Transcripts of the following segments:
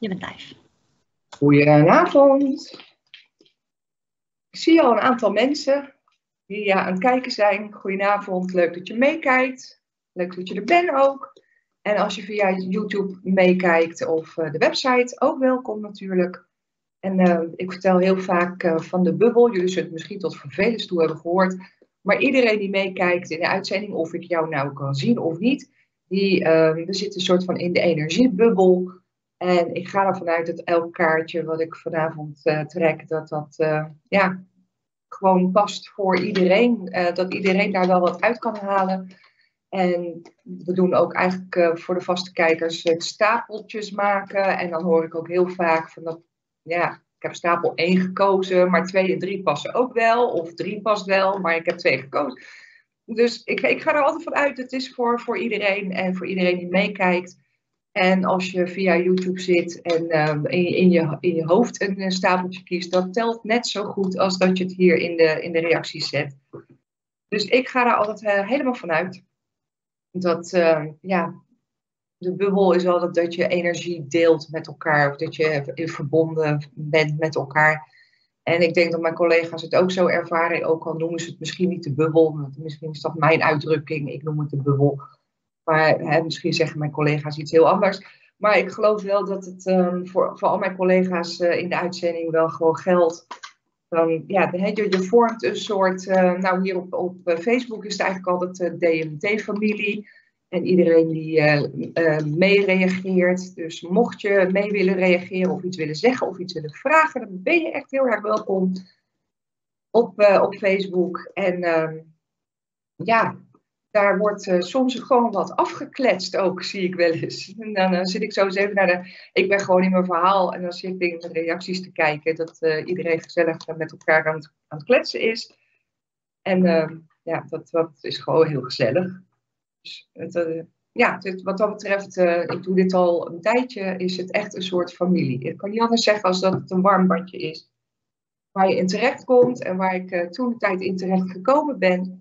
Je bent live. Goedenavond. Ik zie al een aantal mensen die aan het kijken zijn. Goedenavond, leuk dat je meekijkt. Leuk dat je er bent ook. En als je via YouTube meekijkt of uh, de website, ook welkom natuurlijk. En uh, ik vertel heel vaak uh, van de bubbel. Jullie zullen het misschien tot vervelens toe hebben gehoord. Maar iedereen die meekijkt in de uitzending, of ik jou nou kan zien of niet, die, we zitten een soort van in de energiebubbel. En ik ga ervan uit dat elk kaartje wat ik vanavond uh, trek, dat dat uh, ja, gewoon past voor iedereen. Uh, dat iedereen daar wel wat uit kan halen. En we doen ook eigenlijk voor de vaste kijkers het stapeltjes maken. En dan hoor ik ook heel vaak van dat, ja, ik heb stapel 1 gekozen, maar 2 en 3 passen ook wel. Of 3 past wel, maar ik heb 2 gekozen. Dus ik, ik ga er altijd van uit, het is voor, voor iedereen en voor iedereen die meekijkt. En als je via YouTube zit en um, in, je, in je hoofd een, stapeltje kiest, dat telt net zo goed als dat je het hier in de, in de reacties zet. Dus ik ga daar altijd uh, helemaal van uit. Dat uh, ja, de bubbel is altijd dat je energie deelt met elkaar, of dat je verbonden bent met elkaar. En ik denk dat mijn collega's het ook zo ervaren, ook al noemen ze het misschien niet de bubbel, misschien is dat mijn uitdrukking, ik noem het de bubbel. Maar hè, misschien zeggen mijn collega's iets heel anders. Maar ik geloof wel dat het um, voor, voor al mijn collega's uh, in de uitzending wel gewoon geldt. Ja, je, vormt een soort, uh, nou hier op, op uh, Facebook is het eigenlijk altijd de DMT-familie. En iedereen die mee reageert. Dus mocht je mee willen reageren of iets willen zeggen of iets willen vragen, dan ben je echt heel erg welkom op, op Facebook. En ehm, ja, daar wordt uh, soms gewoon wat afgekletst ook, zie ik wel eens. En dan uh, zit ik zo eens even naar de... Ik ben gewoon in mijn verhaal en dan zit ik in de reacties te kijken dat uh, iedereen gezellig met elkaar aan het, aan het kletsen is. En ja, dat, dat is gewoon heel gezellig. Dus het, ja, wat dat betreft, ik doe dit al een tijdje, is het echt een soort familie. Ik kan niet anders zeggen als dat het een warm badje is. Waar je in terecht komt en waar ik toen de tijd in terecht gekomen ben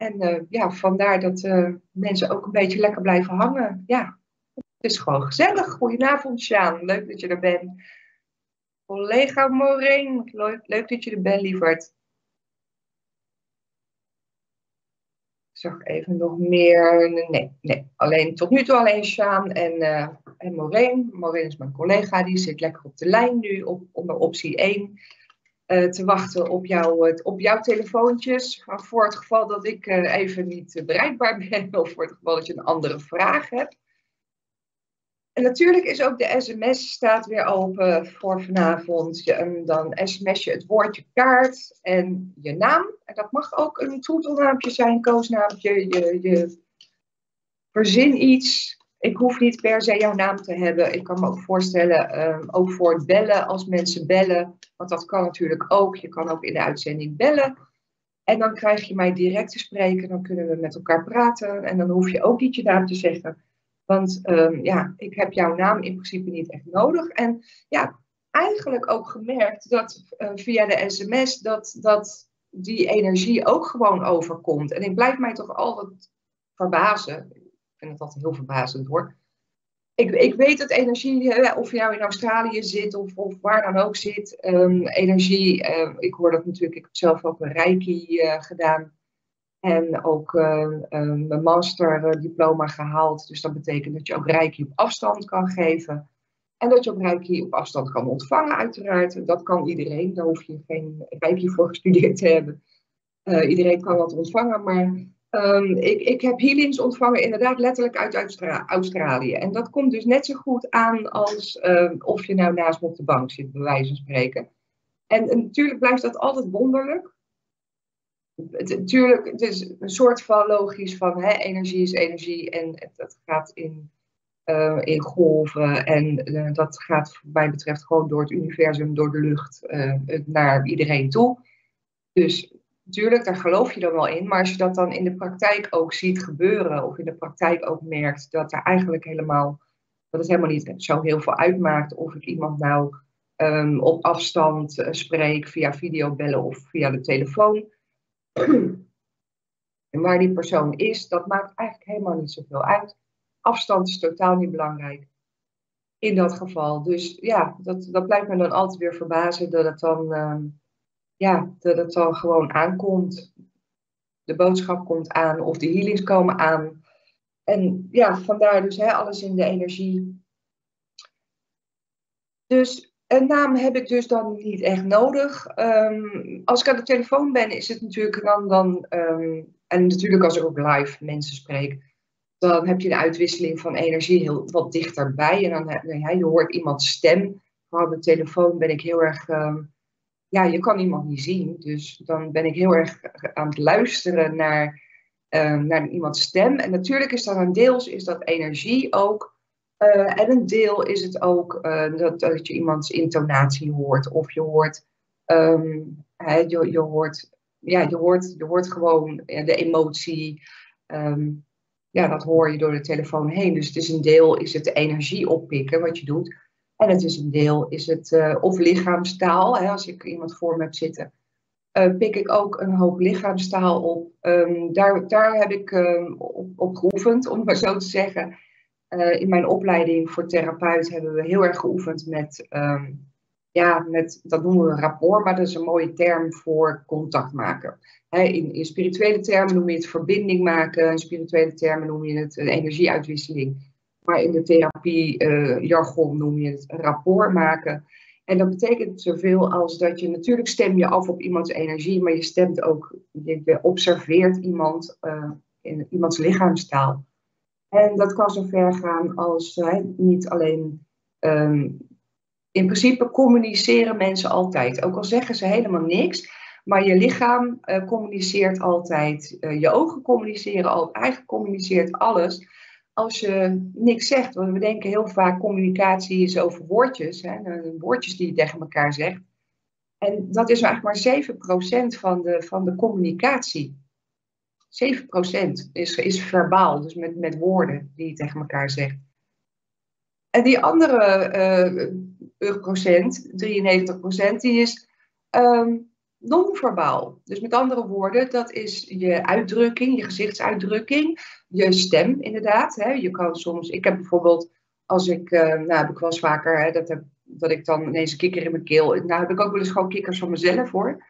en uh, ja, vandaar dat uh, mensen ook een beetje lekker blijven hangen. Ja, het is gewoon gezellig. Goedenavond, Sjaan. Leuk dat je er bent. Collega Moreen, leuk, leuk dat je er bent, lieverd. Ik zag even nog meer. Nee, nee. Alleen, tot nu toe alleen Sjaan en, uh, en Moreen. Moreen is mijn collega, die zit lekker op de lijn nu op, onder optie 1. Uh, te wachten op, jou, op jouw telefoontjes. Voor het geval dat ik uh, even niet bereikbaar ben of voor het geval dat je een andere vraag hebt. En natuurlijk is ook de sms staat weer open voor vanavond. Je, en dan sms je het woordje kaart en je naam. En dat mag ook een troetelnaampje zijn, koosnaampje. Je, je verzin iets ik hoef niet per se jouw naam te hebben. Ik kan me ook voorstellen, um, ook voor het bellen, als mensen bellen, want dat kan natuurlijk ook. Je kan ook in de uitzending bellen. En dan krijg je mij direct te spreken, dan kunnen we met elkaar praten. En dan hoef je ook niet je naam te zeggen. Want um, ja, ik heb jouw naam in principe niet echt nodig. En ja, eigenlijk ook gemerkt dat uh, via de sms dat, dat die energie ook gewoon overkomt. En ik blijf mij toch altijd verbazen vind het altijd heel verbazend hoor. Ik, ik weet dat energie, of je nou in Australië zit of, of waar dan ook zit, um, energie, uh, ik hoor dat natuurlijk, ik heb zelf ook een reiki uh, gedaan. En ook uh, mijn masterdiploma gehaald. Dus dat betekent dat je ook reiki op afstand kan geven. En dat je ook reiki op afstand kan ontvangen, uiteraard. Dat kan iedereen, daar hoef je geen reiki voor gestudeerd te hebben. iedereen kan dat ontvangen, maar Um, ik, ik heb healings ontvangen inderdaad letterlijk uit Austra Australië. En dat komt dus net zo goed aan als um, of je nou naast me op de bank zit, bij wijze van spreken. En, en natuurlijk blijft dat altijd wonderlijk. Natuurlijk, het is een soort van logisch van hè, energie is energie en het gaat in, uh, in golven. En uh, dat gaat, wat mij betreft, gewoon door het universum, door de lucht, naar iedereen toe. Dus Tuurlijk, daar geloof je dan wel in. Maar als je dat dan in de praktijk ook ziet gebeuren, of in de praktijk ook merkt dat er eigenlijk helemaal, dat het helemaal niet zo heel veel uitmaakt of ik iemand nou um, op afstand uh, spreek, via videobellen of via de telefoon. en waar die persoon is, dat maakt eigenlijk helemaal niet zoveel uit. Afstand is totaal niet belangrijk. in dat geval. Dus ja, dat, dat blijft me dan altijd weer verbazen dat het dan, ehm, ja, dat het dan gewoon aankomt. De boodschap komt aan of de healings komen aan. En ja, vandaar dus hè, alles in de energie. Dus een naam heb ik dus dan niet echt nodig. Ehm, als ik aan de telefoon ben, is het natuurlijk dan, dan ehm, en natuurlijk als ik ook live mensen spreek, dan heb je een uitwisseling van energie heel wat dichterbij. En dan ja, je hoort iemands stem. Vooral de telefoon ben ik heel erg, ehm, ja, je kan iemand niet zien. Dus dan ben ik heel erg aan het luisteren naar, naar iemands stem. En natuurlijk is dat een deels is dat energie ook. Uh, en een deel is het ook uh, dat, dat je iemands intonatie hoort. Of je hoort, um, je, je, hoort, ja, je, hoort, je hoort gewoon de emotie. Um, ja, dat hoor je door de telefoon heen. Dus het is een deel is het energie oppikken wat je doet. En het is een deel is het uh, of lichaamstaal. Hè, als ik iemand voor me heb zitten, pik ik ook een hoop lichaamstaal op. Um, daar, daar heb ik op, op geoefend, om maar zo te zeggen. Uh, in mijn opleiding voor therapeut hebben we heel erg geoefend met, um, ja, met, dat noemen we rapport, maar dat is een mooie term voor contact maken. in, in, spirituele termen noem je het verbinding maken, in spirituele termen noem je het een energieuitwisseling. Maar in de therapie uh, jargon noem je het een rapport maken. En dat betekent zoveel als dat je natuurlijk stem je af op iemands energie, maar je stemt ook, je, observeert iemand, uh, in iemands lichaamstaal. En dat kan zo ver gaan als hè, niet alleen. Um, in principe communiceren mensen altijd. Ook al zeggen ze helemaal niks. Maar je lichaam uh, communiceert altijd. Uh, je ogen communiceren altijd. Eigenlijk communiceert alles. Als je niks zegt. Want we denken heel vaak communicatie is over woordjes. Hè, woordjes die je tegen elkaar zegt. En dat is eigenlijk maar 7% van de, van de communicatie. 7% is, is verbaal, dus met, met woorden die je tegen elkaar zegt. En die andere uh, procent, 93%, die is um, non-verbaal. Dus met andere woorden, dat is je uitdrukking, je gezichtsuitdrukking, je stem inderdaad. Hè. Je kan soms, ik heb bijvoorbeeld, als ik, uh, nou heb ik wel eens vaker, hè, dat, dat ik dan ineens een kikker in mijn keel, nou heb ik ook wel eens gewoon kikkers van mezelf hoor.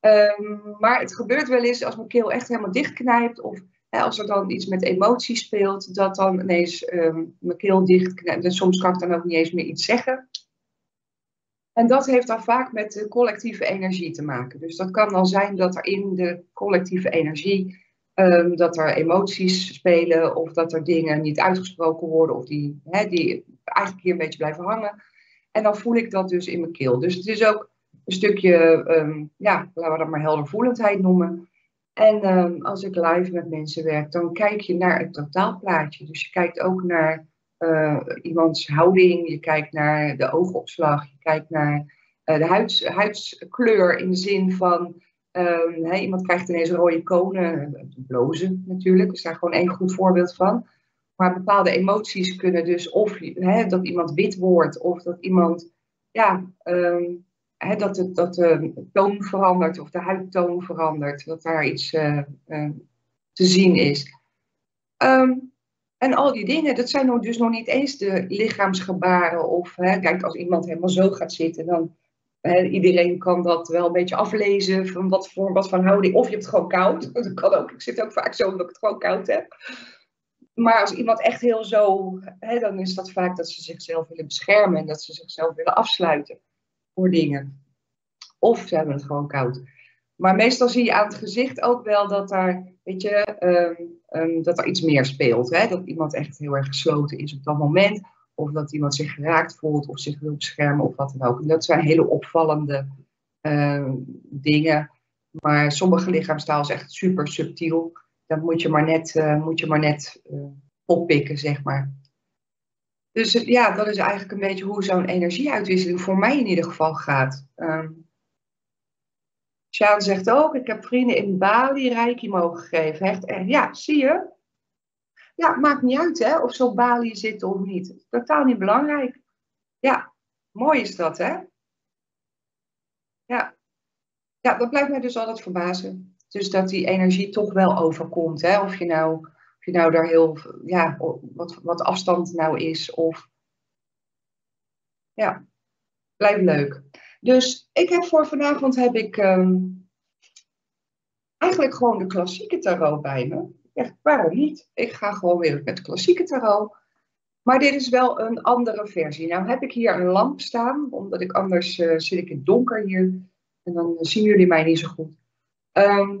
Um, maar het gebeurt wel eens als mijn keel echt helemaal dichtknijpt. Of hè, als er dan iets met emotie speelt, dat dan ineens um, mijn keel dichtknijpt. En soms kan ik dan ook niet eens meer iets zeggen. En dat heeft dan vaak met de collectieve energie te maken. Dus dat kan dan zijn dat er in de collectieve energie. Um, dat er emoties spelen of dat er dingen niet uitgesproken worden of die, hè, die eigenlijk hier een beetje blijven hangen. En dan voel ik dat dus in mijn keel. Dus het is ook een stukje, um, ja, laten we dat maar heldervoelendheid noemen. En um, als ik live met mensen werk, dan kijk je naar het totaalplaatje. Dus je kijkt ook naar uh, iemands houding, je kijkt naar de oogopslag, je kijkt naar uh, de huids, huidskleur in de zin van hey, iemand krijgt ineens rode konen, blozen natuurlijk, is daar gewoon één goed voorbeeld van. Maar bepaalde emoties kunnen dus of dat iemand wit wordt of dat iemand ja, um, dat, het, dat de toon verandert of de huidtoon verandert, dat daar iets te zien is. Um, en al die dingen, dat zijn dus nog niet eens de lichaamsgebaren. Of hè, kijk, als iemand helemaal zo gaat zitten, dan hè, iedereen kan dat wel een beetje aflezen van wat voor wat van houding. Of je hebt het gewoon koud. Dat kan ook. Ik zit ook vaak zo omdat ik het gewoon koud heb. Maar als iemand echt heel zo, hè, dan is dat vaak dat ze zichzelf willen beschermen en dat ze zichzelf willen afsluiten voor dingen. Of ze hebben het gewoon koud. Maar meestal zie je aan het gezicht ook wel dat er, weet je, um, um, dat er iets meer speelt. Hè? Dat iemand echt heel erg gesloten is op dat moment. Of dat iemand zich geraakt voelt of zich wil beschermen of wat dan ook. Dat zijn hele opvallende uh, dingen. Maar sommige lichaamstaal is echt super subtiel. Dat moet je maar net, uh, moet je maar net uh, oppikken, zeg maar. Dus ja, dat is eigenlijk een beetje hoe zo'n energieuitwisseling voor mij in ieder geval gaat. Sjaan zegt ook, ik heb vrienden in Bali reiki mogen geven. Echt, en ja, zie je? Ja, maakt niet uit hè, of ze op Bali zitten of niet. Totaal niet belangrijk. Ja, mooi is dat hè? Ja. Ja, dat blijft mij dus altijd verbazen. Dus dat die energie toch wel overkomt. Hè? Of, je nou, of je nou daar heel, ja, wat, wat afstand nou is. Of ja, blijft leuk. Dus ik heb voor vanavond heb ik ehm, eigenlijk gewoon de klassieke tarot bij me. Ja, waarom niet? Ik ga gewoon weer met klassieke tarot. Maar dit is wel een andere versie. Nou heb ik hier een lamp staan, omdat ik anders uh, zit ik in het donker hier. En dan zien jullie mij niet zo goed. Ehm,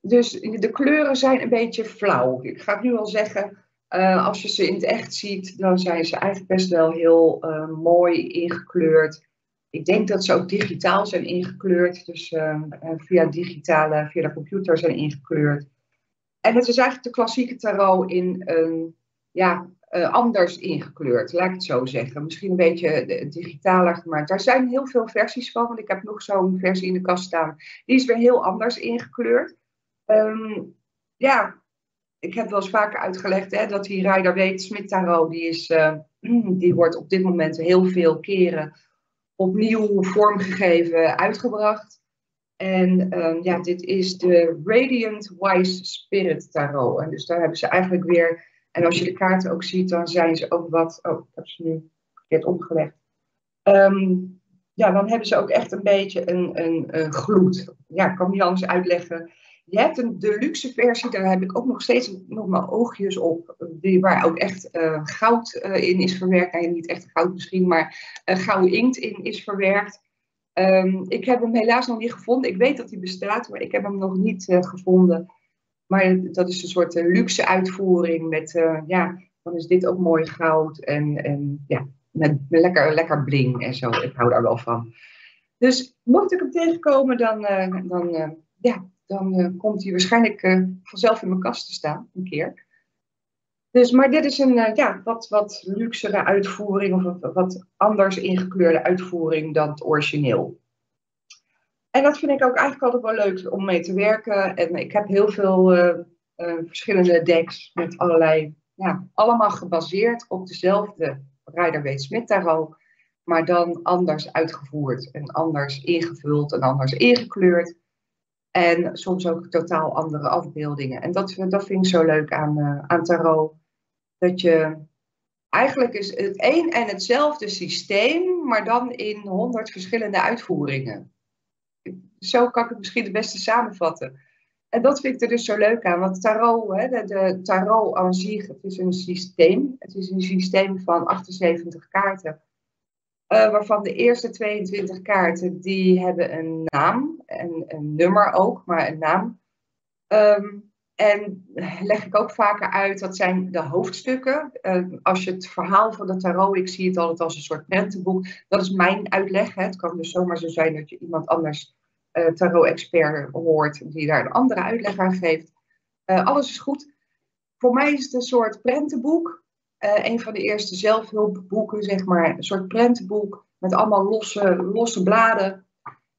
dus de kleuren zijn een beetje flauw. Ik ga het nu al zeggen, uh, als je ze in het echt ziet, dan zijn ze eigenlijk best wel heel uh, mooi ingekleurd. Ik denk dat ze ook digitaal zijn ingekleurd, dus uh, via digitale, via de computer zijn ingekleurd. En het is eigenlijk de klassieke tarot in een, ja, anders ingekleurd, laat ik het zo zeggen. Misschien een beetje digitaler gemaakt. Daar zijn heel veel versies van, want ik heb nog zo'n versie in de kast staan. Die is weer heel anders ingekleurd. Um, ja, ik heb wel eens vaker uitgelegd hè, dat die Smit Tarot, die, is, die wordt op dit moment heel veel keren opnieuw vormgegeven, uitgebracht. En um, ja, dit is de Radiant Wise Spirit Tarot. En dus daar hebben ze eigenlijk weer, en als je de kaarten ook ziet, dan zijn ze ook wat, oh, ik heb ze nu verkeerd opgelegd. Um, ja, dan hebben ze ook echt een beetje een, een, een gloed. Ja, ik kan niet anders uitleggen. Je hebt een deluxe versie, daar heb ik ook nog steeds nog mijn oogjes op. Die, waar ook echt uh, goud uh, in is verwerkt. Nee, niet echt goud misschien, maar uh, gouden inkt in is verwerkt. Um, ik heb hem helaas nog niet gevonden. Ik weet dat hij bestaat, maar ik heb hem nog niet gevonden. Maar dat is een soort luxe uitvoering met, ja, dan is dit ook mooi goud en, en ja, met, met lekker, lekker bling en zo. Ik hou daar wel van. Dus mocht ik hem tegenkomen, dan, dan ja, dan uh, komt hij waarschijnlijk uh, vanzelf in mijn kast te staan, een keer. Dus, maar dit is een uh, ja, wat, wat luxere uitvoering, of een wat anders ingekleurde uitvoering dan het origineel. En dat vind ik ook eigenlijk altijd wel leuk om mee te werken. En ik heb heel veel verschillende decks met allerlei, ja, allemaal gebaseerd op dezelfde Rider-Waite-Smith tarot, maar dan anders uitgevoerd en anders ingevuld en anders ingekleurd. En soms ook totaal andere afbeeldingen. En dat, dat vind ik zo leuk aan, uh, aan tarot. Dat je eigenlijk is het één en hetzelfde systeem, maar dan in honderd verschillende uitvoeringen. Zo kan ik het misschien het beste samenvatten. En dat vind ik er dus zo leuk aan. Want tarot, hè, de, de tarot aan zich, het is een systeem. Het is een systeem van 78 kaarten. Uh, waarvan de eerste 22 kaarten, die hebben een naam en een nummer ook, maar een naam. Um, en leg ik ook vaker uit, dat zijn de hoofdstukken. Uh, als je het verhaal van de tarot, ik zie het altijd als een soort prentenboek, dat is mijn uitleg. Hè. Het kan dus zomaar zo zijn dat je iemand anders, uh, tarot-expert, hoort, die daar een andere uitleg aan geeft. alles is goed. Voor mij is het een soort prentenboek uh, een van de eerste zelfhulpboeken, zeg maar, een soort prentenboek met allemaal losse, losse bladen.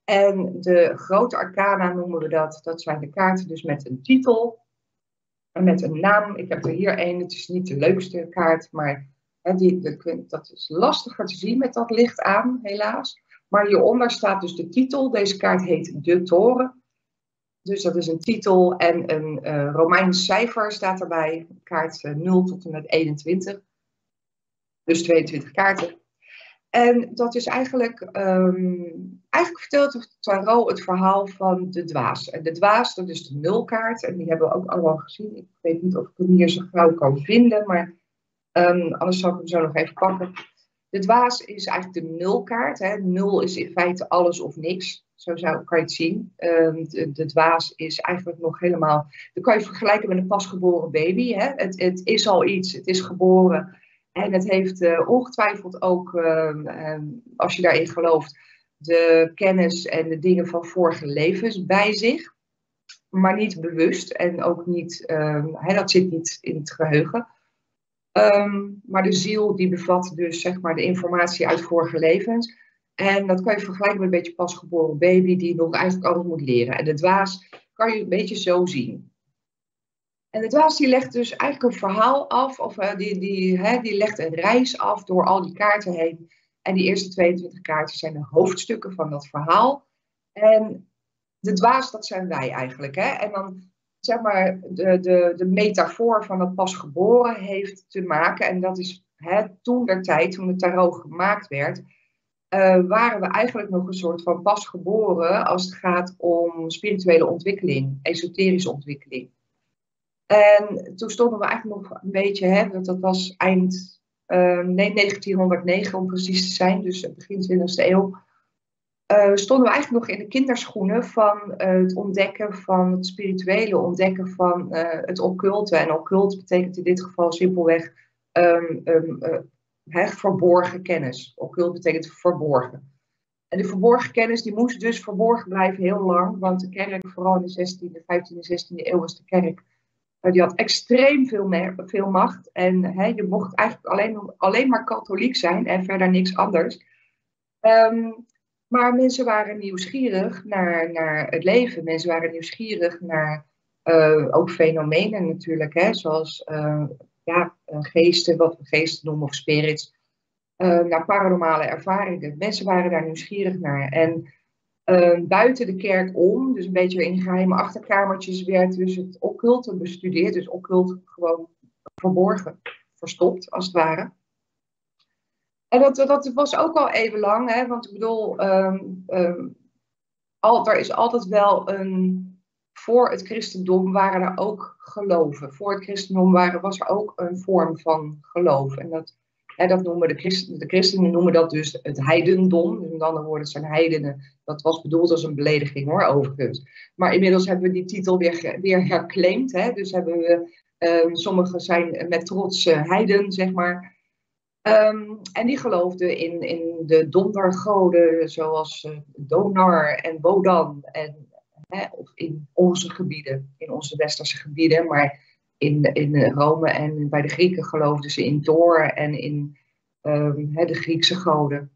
En de grote arcana noemen we dat. Dat zijn de kaarten dus met een titel en met een naam. Ik heb er hier een, het is niet de leukste kaart, maar hè, die, dat is lastiger te zien met dat licht aan, helaas. Maar hieronder staat dus de titel. Deze kaart heet De Toren. Dus dat is een titel en een uh, Romeins cijfer staat erbij. Kaart 0 eh, tot en met 21. Dus 22 kaarten. En dat is eigenlijk, um, eigenlijk vertelt het tarot het verhaal van de dwaas. En de dwaas, dat is de nulkaart. En die hebben we ook allemaal gezien. Ik weet niet of ik hem hier zo gauw kan vinden, maar um, anders zal ik hem zo nog even pakken. De dwaas is eigenlijk de nulkaart. Hè. Nul is in feite alles of niks. Zo zou, kan je het zien. Um, de, dwaas is eigenlijk nog helemaal. Dat kan je vergelijken met een pasgeboren baby. Hè? Het, het is al iets, het is geboren. En het heeft uh, ongetwijfeld ook, uh, als je daarin gelooft, de kennis en de dingen van vorige levens bij zich. Maar niet bewust en ook niet, uh, dat zit niet in het geheugen. Maar de ziel die bevat dus zeg maar de informatie uit vorige levens. En dat kan je vergelijken met een beetje pasgeboren baby die nog eigenlijk alles moet leren. En de dwaas kan je een beetje zo zien. En de dwaas die legt dus eigenlijk een verhaal af, of uh, die, die, die legt een reis af door al die kaarten heen. En die eerste 22 kaarten zijn de hoofdstukken van dat verhaal. En de dwaas, dat zijn wij eigenlijk. Hè? En dan zeg maar, de, de, de metafoor van het pasgeboren heeft te maken. En dat is hè, toen der tijd, toen de tarot gemaakt werd, uh, waren we eigenlijk nog een soort van pas geboren als het gaat om spirituele ontwikkeling, esoterische ontwikkeling. En toen stonden we eigenlijk nog een beetje, hè, dat, dat was eind uh, nee, 1909 om precies te zijn, dus begin 20e eeuw. Uh, stonden we eigenlijk nog in de kinderschoenen van het ontdekken van het spirituele, ontdekken van het occulte. En occult betekent in dit geval simpelweg um, um, verborgen kennis. Occult betekent verborgen. En de verborgen kennis die moest dus verborgen blijven heel lang, want de kerk, vooral in de 16e, 15e, 16e eeuw was de kerk, uh, die had extreem veel, meer, veel macht. En je mocht eigenlijk alleen, alleen maar katholiek zijn en verder niks anders. Um, maar mensen waren nieuwsgierig naar, naar het leven. Mensen waren nieuwsgierig naar uh, ook fenomenen natuurlijk, zoals uh, ja, eh, geesten, wat we geesten noemen of spirits, uh, naar paranormale ervaringen. Mensen waren daar nieuwsgierig naar. En uh, buiten de kerk om, dus een beetje in geheime achterkamertjes, werd dus het occulte bestudeerd. Dus occult gewoon verborgen, verstopt als het ware. En dat, dat was ook al even lang, hè, want ik bedoel, um, um, al, er is altijd wel een voor het christendom waren er ook geloven. Voor het christendom waren, was er ook een vorm van geloof. En dat, hè, dat noemen de, christen, de christenen noemen dat dus het heidendom. Dus andere woorden, het zijn heidenen. Dat was bedoeld als een belediging hoor, overigens. Maar inmiddels hebben we die titel weer, weer herclaimd. Hè? Dus hebben we, um, sommigen zijn met trots uh, heiden, zeg maar. Um, en die geloofden in, in de dondergoden, zoals uh, Donar en Wodan en of in onze gebieden, in onze westerse gebieden, maar in, in Rome en bij de Grieken geloofden ze in Thor en in um, de Griekse goden.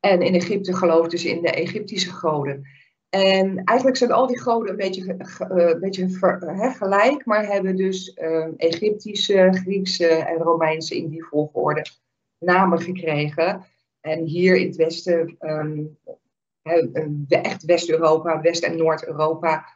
En in Egypte geloofden ze in de Egyptische goden. En eigenlijk zijn al die goden een beetje, uh, een beetje ver, gelijk, maar hebben dus uh, Egyptische, Griekse en Romeinse in die volgorde namen gekregen. En hier in het Westen um, echt West-Europa, West- en Noord-Europa,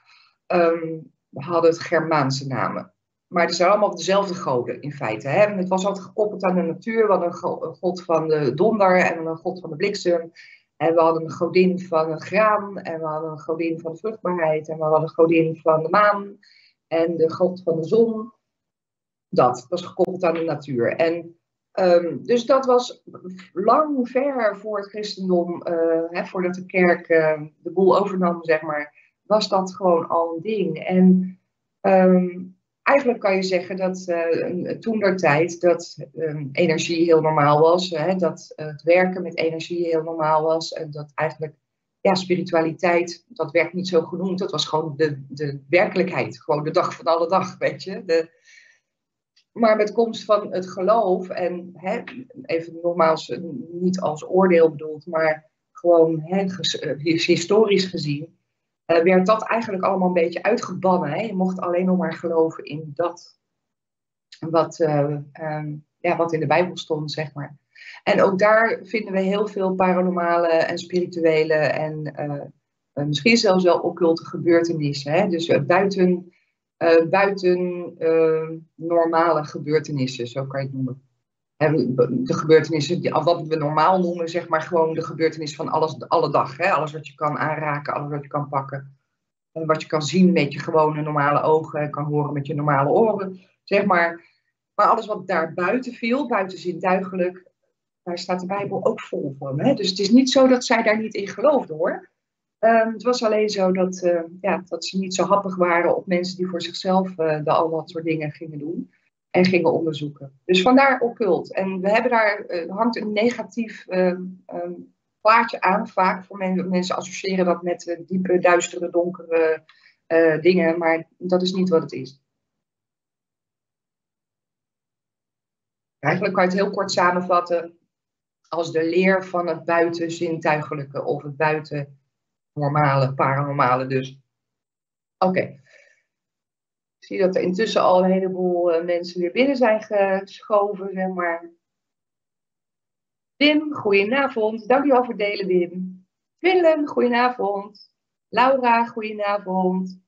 um, hadden het Germaanse namen. Maar het zijn allemaal dezelfde goden in feite. Hè? Het was altijd gekoppeld aan de natuur. We hadden een, god van de donder en een god van de bliksem. En we hadden een godin van het graan. En we hadden een godin van de vruchtbaarheid. En we hadden een godin van de maan. En de god van de zon. Dat was gekoppeld aan de natuur. En Um, dus dat was lang ver voor het christendom, uh, hè, voordat de kerk uh, de boel overnam, zeg maar, was dat gewoon al een ding. En um, eigenlijk kan je zeggen dat uh, toen der tijd dat energie heel normaal was, hè, dat het werken met energie heel normaal was en dat eigenlijk ja, spiritualiteit, dat werd niet zo genoemd, dat was gewoon de, de werkelijkheid, gewoon de dag van alle dag, weet je. De, maar met komst van het geloof, en hè, even nogmaals, niet als oordeel bedoeld, maar gewoon hè, eh, historisch gezien, uh, werd dat eigenlijk allemaal een beetje uitgebannen. Hè? Je mocht alleen nog maar geloven in dat wat, uh, um, ja, wat in de Bijbel stond, zeg maar. En ook daar vinden we heel veel paranormale en spirituele en misschien zelfs wel occulte gebeurtenissen. Hè? Dus buiten uh, buiten uh, normale gebeurtenissen, zo kan je het noemen. En de gebeurtenissen, die, wat we normaal noemen, zeg maar gewoon de gebeurtenis van alles, alle dag. Hè? Alles wat je kan aanraken, alles wat je kan pakken. En wat je kan zien met je gewone normale ogen, kan horen met je normale oren, zeg maar. Maar alles wat daar buiten viel, buiten zintuigelijk, daar staat de Bijbel ook vol van. Hè? Dus het is niet zo dat zij daar niet in geloofden hoor. Um, het was alleen zo dat, uh, ja, dat ze niet zo happig waren op mensen die voor zichzelf uh, de, al dat soort dingen gingen doen en gingen onderzoeken. Dus vandaar occult. En we hebben daar, uh, hangt een negatief um, plaatje aan, vaak voor men, mensen associëren dat met diepe, duistere, donkere dingen, maar dat is niet wat het is. Eigenlijk kan je het heel kort samenvatten als de leer van het buitenzintuigelijke of het buiten normale, paranormale dus. Oké. Ik zie dat er intussen al een heleboel uh, mensen weer binnen zijn geschoven, zeg maar. Wim, goedenavond. Dankjewel voor het delen, Wim. Willem, goedenavond. Laura, goedenavond.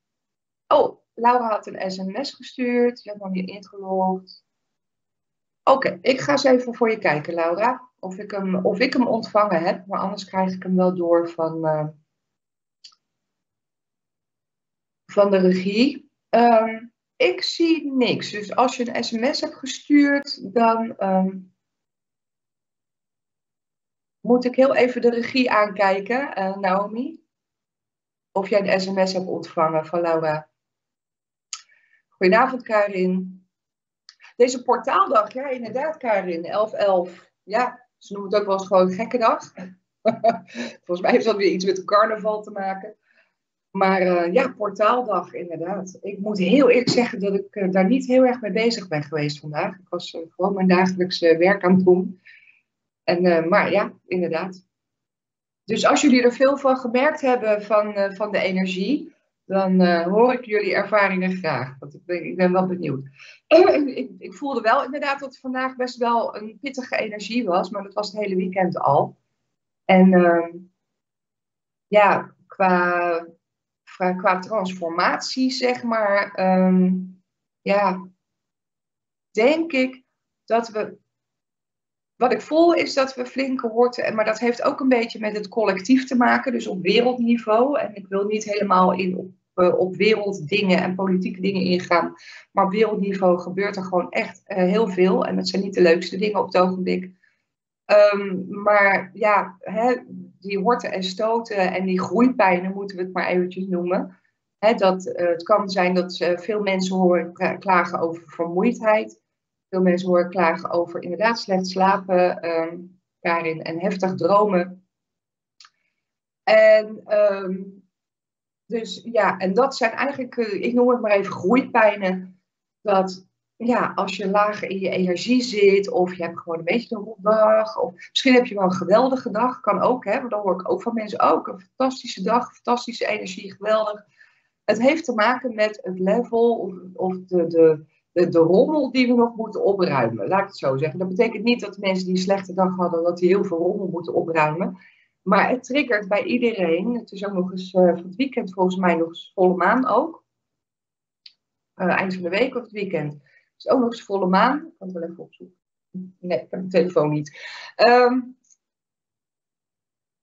Oh, Laura had een sms gestuurd. Je had nog niet ingelogd. Oké, ik ga eens even voor je kijken, Laura. Of ik hem, of ik hem ontvangen heb, maar anders krijg ik hem wel door van, uh, van de regie. Um, ik zie niks. Dus als je een sms hebt gestuurd, dan um, moet ik heel even de regie aankijken, uh, Naomi. Of jij een sms hebt ontvangen van Laura. Goedenavond, Karin. Deze portaaldag, ja, inderdaad, Karin. 11-11. Ja, ze noemen het ook wel eens gewoon gekke dag. Volgens mij heeft dat weer iets met carnaval te maken. Maar uh, ja, portaaldag, inderdaad. Ik moet heel eerlijk zeggen dat ik uh, daar niet heel erg mee bezig ben geweest vandaag. Ik was uh, gewoon mijn dagelijkse werk aan het doen. En, maar ja, inderdaad. Dus als jullie er veel van gemerkt hebben van, van de energie, dan hoor ik jullie ervaringen graag. Want ik ben, ik ben wel benieuwd. ik, ik, voelde wel inderdaad dat het vandaag best wel een pittige energie was, maar dat was het hele weekend al. En ehm, ja, qua qua transformatie, zeg maar, ehm, ja, denk ik dat we. Wat ik voel is dat we flinke horten, maar dat heeft ook een beetje met het collectief te maken, dus op wereldniveau. En ik wil niet helemaal in op, uh, op werelddingen en politieke dingen ingaan, maar op wereldniveau gebeurt er gewoon echt uh, heel veel. En dat zijn niet de leukste dingen op het ogenblik. Um, maar ja, hè, die horten en stoten en die groeipijnen moeten we het maar eventjes noemen. Hè, dat, uh, het kan zijn dat uh, veel mensen horen klagen over vermoeidheid. Veel mensen horen klagen over inderdaad slecht slapen, um, en heftig dromen. En um, dus ja, en dat zijn eigenlijk, uh, ik noem het maar even groeipijnen. Dat ja, als je lager in je energie zit, of je hebt gewoon een beetje een rotdag, of misschien heb je wel een geweldige dag, kan ook, hè, maar dan hoor ik ook van mensen ook, een fantastische dag, fantastische energie, geweldig. Het heeft te maken met het level of, of de, de, de, rommel die we nog moeten opruimen, laat ik het zo zeggen. Dat betekent niet dat mensen die een slechte dag hadden, dat die heel veel rommel moeten opruimen. Maar het triggert bij iedereen. Het is ook nog eens uh, van het weekend volgens mij nog volle maan ook. Uh, eind van de week of het weekend is ook nog eens volle maan. Ik kan het wel even opzoeken. Nee, ik heb mijn telefoon niet. Um,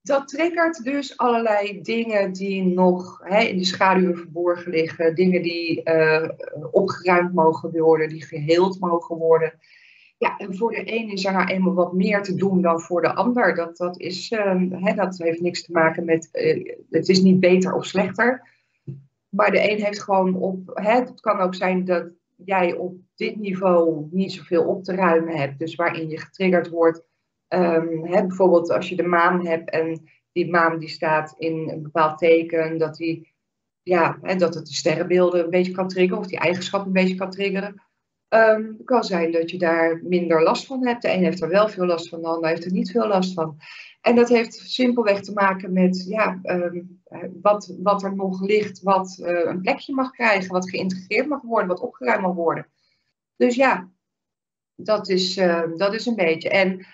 dat triggert dus allerlei dingen die nog hè, in de schaduw verborgen liggen. Dingen die uh, opgeruimd mogen worden, die geheeld mogen worden. Ja, en voor de een is er nou eenmaal wat meer te doen dan voor de ander. Dat, dat, is, um, hè, dat heeft niks te maken met, uh, het is niet beter of slechter. Maar de een heeft gewoon op, hè, het kan ook zijn dat jij op dit niveau niet zoveel op te ruimen hebt, dus waarin je getriggerd wordt. Um, hè, bijvoorbeeld als je de maan hebt en die maan die staat in een bepaald teken, dat, die, ja, hè, dat het de sterrenbeelden een beetje kan triggeren of die eigenschappen een beetje kan triggeren. Um, het kan zijn dat je daar minder last van hebt. De een heeft er wel veel last van, de ander heeft er niet veel last van. En dat heeft simpelweg te maken met ja, um, wat, wat er nog ligt, wat uh, een plekje mag krijgen, wat geïntegreerd mag worden, wat opgeruimd mag worden. Dus ja, dat is, uh, dat is een beetje. En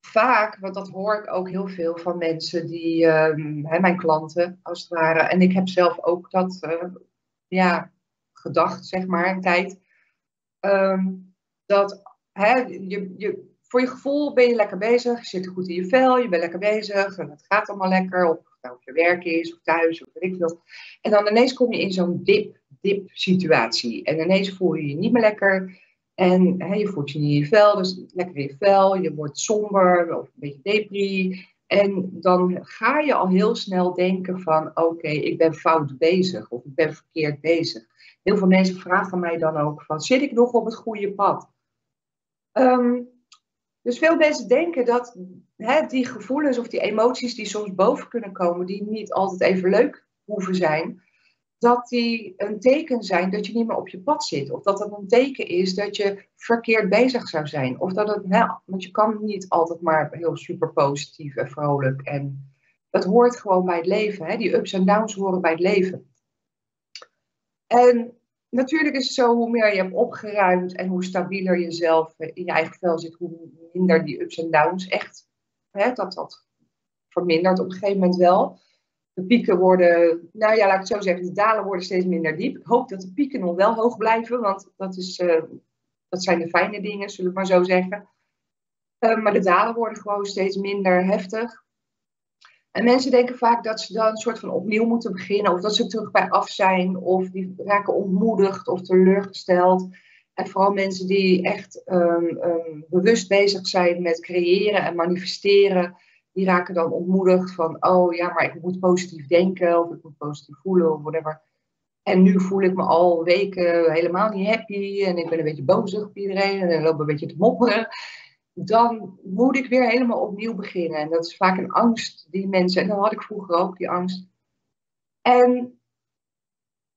vaak, want dat hoor ik ook heel veel van mensen die, hè, mijn klanten als het ware, en ik heb zelf ook dat ja, gedacht, zeg maar, een tijd, um, dat hè, je, je, voor je gevoel ben je lekker bezig, je zit goed in je vel, je bent lekker bezig en het gaat allemaal lekker, of het nou je werk is, of thuis, of weet ik veel. En dan ineens kom je in zo'n dip, dip situatie. En ineens voel je je niet meer lekker. En hè, je voelt je niet in je vel, dus lekker in je je wordt somber of een beetje depri. En dan ga je al heel snel denken van, oké, ik ben fout bezig of ik ben verkeerd bezig. Heel veel mensen vragen mij dan ook van, zit ik nog op het goede pad? Um, dus veel mensen denken dat hè, die gevoelens of die emoties die soms boven kunnen komen, die niet altijd even leuk hoeven zijn, dat die een teken zijn dat je niet meer op je pad zit. Of dat het een teken is dat je verkeerd bezig zou zijn. Of dat het, hè, want je kan niet altijd maar heel super positief en vrolijk. En dat hoort gewoon bij het leven. Hè? Die ups en downs horen bij het leven. En natuurlijk is het zo, hoe meer je hebt opgeruimd en hoe stabieler je zelf in je eigen vel zit, hoe minder die ups en downs echt, hè, dat dat vermindert op een gegeven moment wel. De pieken worden, nou ja, laat ik het zo zeggen, de dalen worden steeds minder diep. Ik hoop dat de pieken nog wel hoog blijven, want dat is, uh, Dat zijn de fijne dingen, zullen we maar zo zeggen. Ehm, maar de dalen worden gewoon steeds minder heftig. En mensen denken vaak dat ze dan een soort van opnieuw moeten beginnen, of dat ze terug bij af zijn, of die raken ontmoedigd of teleurgesteld. En vooral mensen die echt um, um, bewust bezig zijn met creëren en manifesteren, die raken dan ontmoedigd van, oh ja, maar ik moet positief denken, of ik moet positief voelen, of whatever. En nu voel ik me al weken helemaal niet happy en ik ben een beetje bozig op iedereen en ik loop een beetje te mopperen dan moet ik weer helemaal opnieuw beginnen. En dat is vaak een angst die mensen, en dat had ik vroeger ook, die angst. En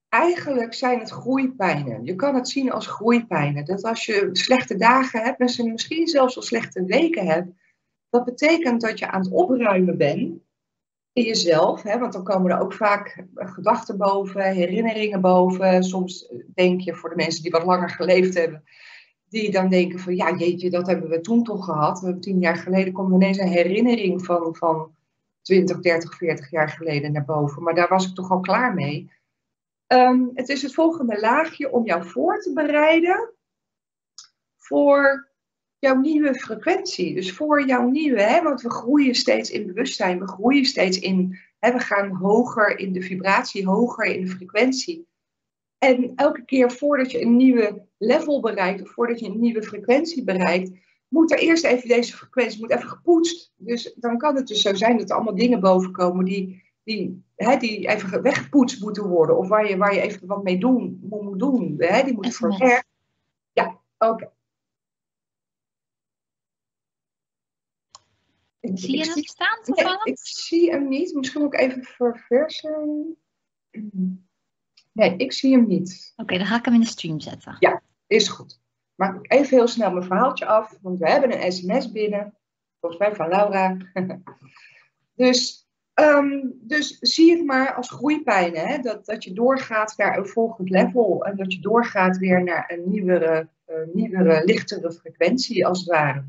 eigenlijk zijn het groeipijnen. Je kan het zien als groeipijnen. Dat als je slechte dagen hebt, en misschien zelfs al slechte weken hebt, dat betekent dat je aan het opruimen bent in jezelf. Hè? Want dan komen er ook vaak gedachten boven, herinneringen boven. Soms denk je voor de mensen die wat langer geleefd hebben, die dan denken van ja, jeetje, dat hebben we toen toch gehad. We tien jaar geleden komt ineens een herinnering van, van 20, 30, 40 jaar geleden naar boven. Maar daar was ik toch al klaar mee. Um, het is het volgende laagje om jou voor te bereiden voor jouw nieuwe frequentie. Dus voor jouw nieuwe, hè, want we groeien steeds in bewustzijn, we groeien steeds in, hè, we gaan hoger in de vibratie, hoger in de frequentie. En elke keer voordat je een nieuwe level bereikt, of voordat je een nieuwe frequentie bereikt, moet er eerst even deze frequentie moet even gepoetst. Dus dan kan het dus zo zijn dat er allemaal dingen bovenkomen die, die, hè, die even weggepoetst moeten worden. Of waar je, waar je even wat mee doen, moet doen. Hè, die moeten verwerken. Ja, oké. Zie je hem staan? Nee, ik zie hem niet. Misschien moet ik even verversen. Nee, ik zie hem niet. Oké, dan ga ik hem in de stream zetten. Ja, is goed. Maak ik even heel snel mijn verhaaltje af, want we hebben een sms binnen. Volgens mij van Laura. dus, um, dus zie het maar als groeipijnen. Hè? Dat, dat je doorgaat naar een volgend level. En dat je doorgaat weer naar een nieuwere, nieuwere lichtere frequentie als het ware.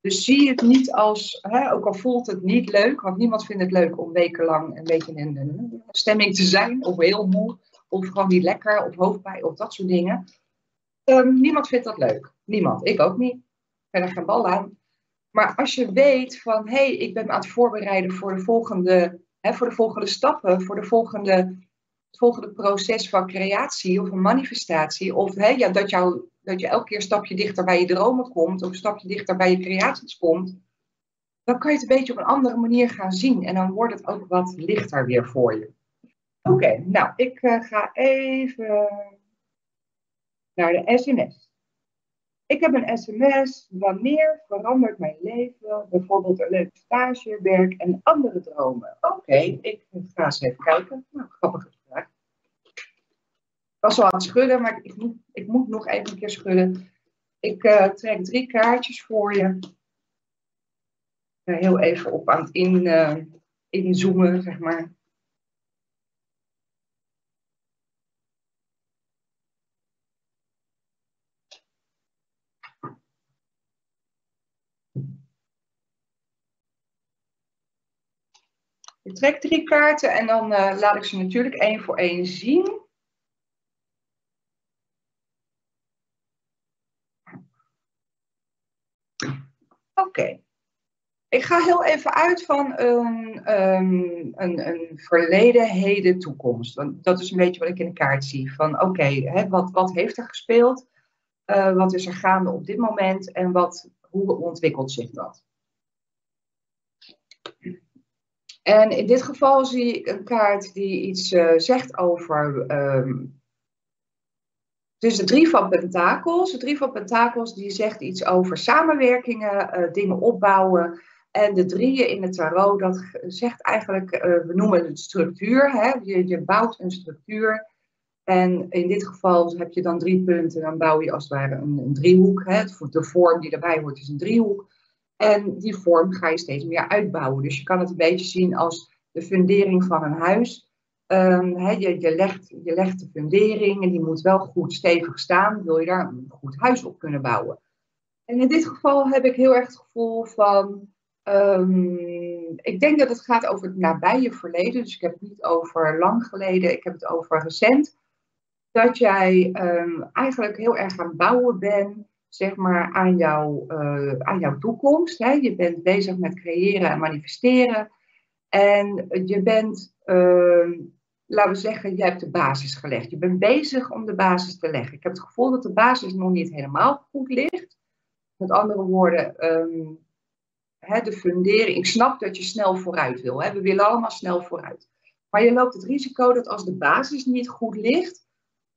Dus zie het niet als, hè, ook al voelt het niet leuk, want niemand vindt het leuk om wekenlang een beetje in een stemming te zijn, of heel moe, of gewoon niet lekker, of hoofdpijn, of dat soort dingen. Um, niemand vindt dat leuk. Niemand. Ik ook niet. Ik ben er geen bal aan. Maar als je weet van, hé, hey, ik ben aan het voorbereiden voor de volgende, hè, voor de volgende stappen, voor de volgende, het volgende proces van creatie of een manifestatie, of hè, ja, dat, jou, dat je elke keer een stapje dichter bij je dromen komt, of een stapje dichter bij je creaties komt, dan kan je het een beetje op een andere manier gaan zien. En dan wordt het ook wat lichter weer voor je. Oké, nou, ik uh, ga even naar de sms. Ik heb een sms. Wanneer verandert mijn leven? Bijvoorbeeld een leuk stage, werk en andere dromen. Oké, ik ga eens even kijken. Nou, grappige vraag. Ik was al aan het schudden, maar ik moet, ik moet nog even een keer schudden. Ik uh, trek drie kaartjes voor je. Heel even op aan het in, uh, inzoomen, zeg maar. Ik trek drie kaarten en dan uh, laat ik ze natuurlijk één voor één zien. Oké. Ik ga heel even uit van een, um, een, een verleden, heden, toekomst. Want dat is een beetje wat ik in de kaart zie. Van oké, wat, wat heeft er gespeeld? Uh, wat is er gaande op dit moment? En wat, hoe ontwikkelt zich dat? En in dit geval zie ik een kaart die iets uh, zegt over. Dus de drie van pentakels. De drie van pentakels die zegt iets over samenwerkingen, uh, dingen opbouwen. En de drieën in het tarot, dat zegt eigenlijk, uh, we noemen het structuur. Hè? Je, je bouwt een structuur. En in dit geval heb je dan drie punten. Dan bouw je als het ware een, een driehoek. Hè? De vorm die erbij hoort is een driehoek. En die vorm ga je steeds meer uitbouwen. Dus je kan het een beetje zien als de fundering van een huis. He, je, je, legt, je legt de fundering en die moet wel goed stevig staan. Wil je daar een goed huis op kunnen bouwen. En in dit geval heb ik heel erg het gevoel van. Um, ik denk dat het gaat over het nabije verleden. Dus ik heb het niet over lang geleden, ik heb het over recent. Dat jij um, eigenlijk heel erg aan het bouwen bent zeg maar, aan, jou, uh, aan jouw toekomst. Hè? Je bent bezig met creëren en manifesteren. En je bent, uh, laten we zeggen, je hebt de basis gelegd. Je bent bezig om de basis te leggen. Ik heb het gevoel dat de basis nog niet helemaal goed ligt. Met andere woorden, um, hè, de fundering. Ik snap dat je snel vooruit wil. Hè? We willen allemaal snel vooruit. Maar je loopt het risico dat als de basis niet goed ligt,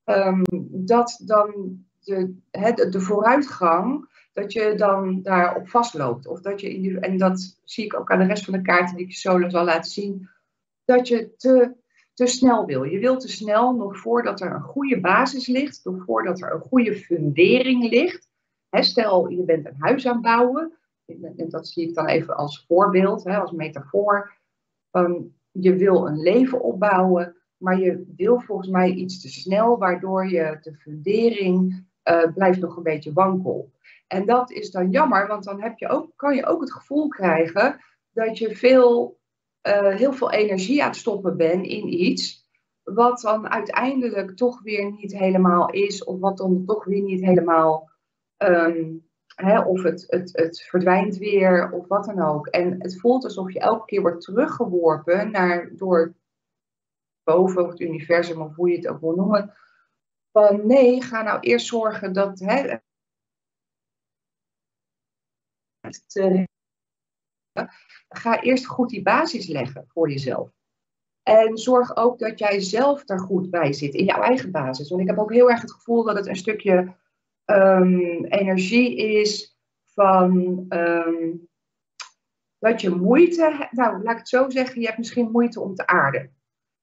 um, dat dan de, de vooruitgang, dat je dan daarop vastloopt. Of dat je in die, en dat zie ik ook aan de rest van de kaarten die ik je solo zal laten zien, dat je te, te snel wil. Je wilt te snel nog voordat er een goede basis ligt, nog voordat er een goede fundering ligt. Stel, je bent een huis aan het bouwen, en dat zie ik dan even als voorbeeld, als metafoor. Van, je wil een leven opbouwen, maar je wil volgens mij iets te snel, waardoor je de fundering uh, blijft nog een beetje wankel. En dat is dan jammer, want dan heb je ook, kan je ook het gevoel krijgen dat je veel, uh, heel veel energie aan het stoppen bent in iets, wat dan uiteindelijk toch weer niet helemaal is, of wat dan toch weer niet helemaal, um, hè, of het, het, het verdwijnt weer, of wat dan ook. En het voelt alsof je elke keer wordt teruggeworpen naar, door boven het universum, of hoe je het ook wil noemen, van nee, ga nou eerst zorgen dat. Hè, ga eerst goed die basis leggen voor jezelf. En zorg ook dat jij zelf daar goed bij zit, in jouw eigen basis. Want ik heb ook heel erg het gevoel dat het een stukje um, energie is van um, dat je moeite, nou laat ik het zo zeggen, je hebt misschien moeite om te aarden.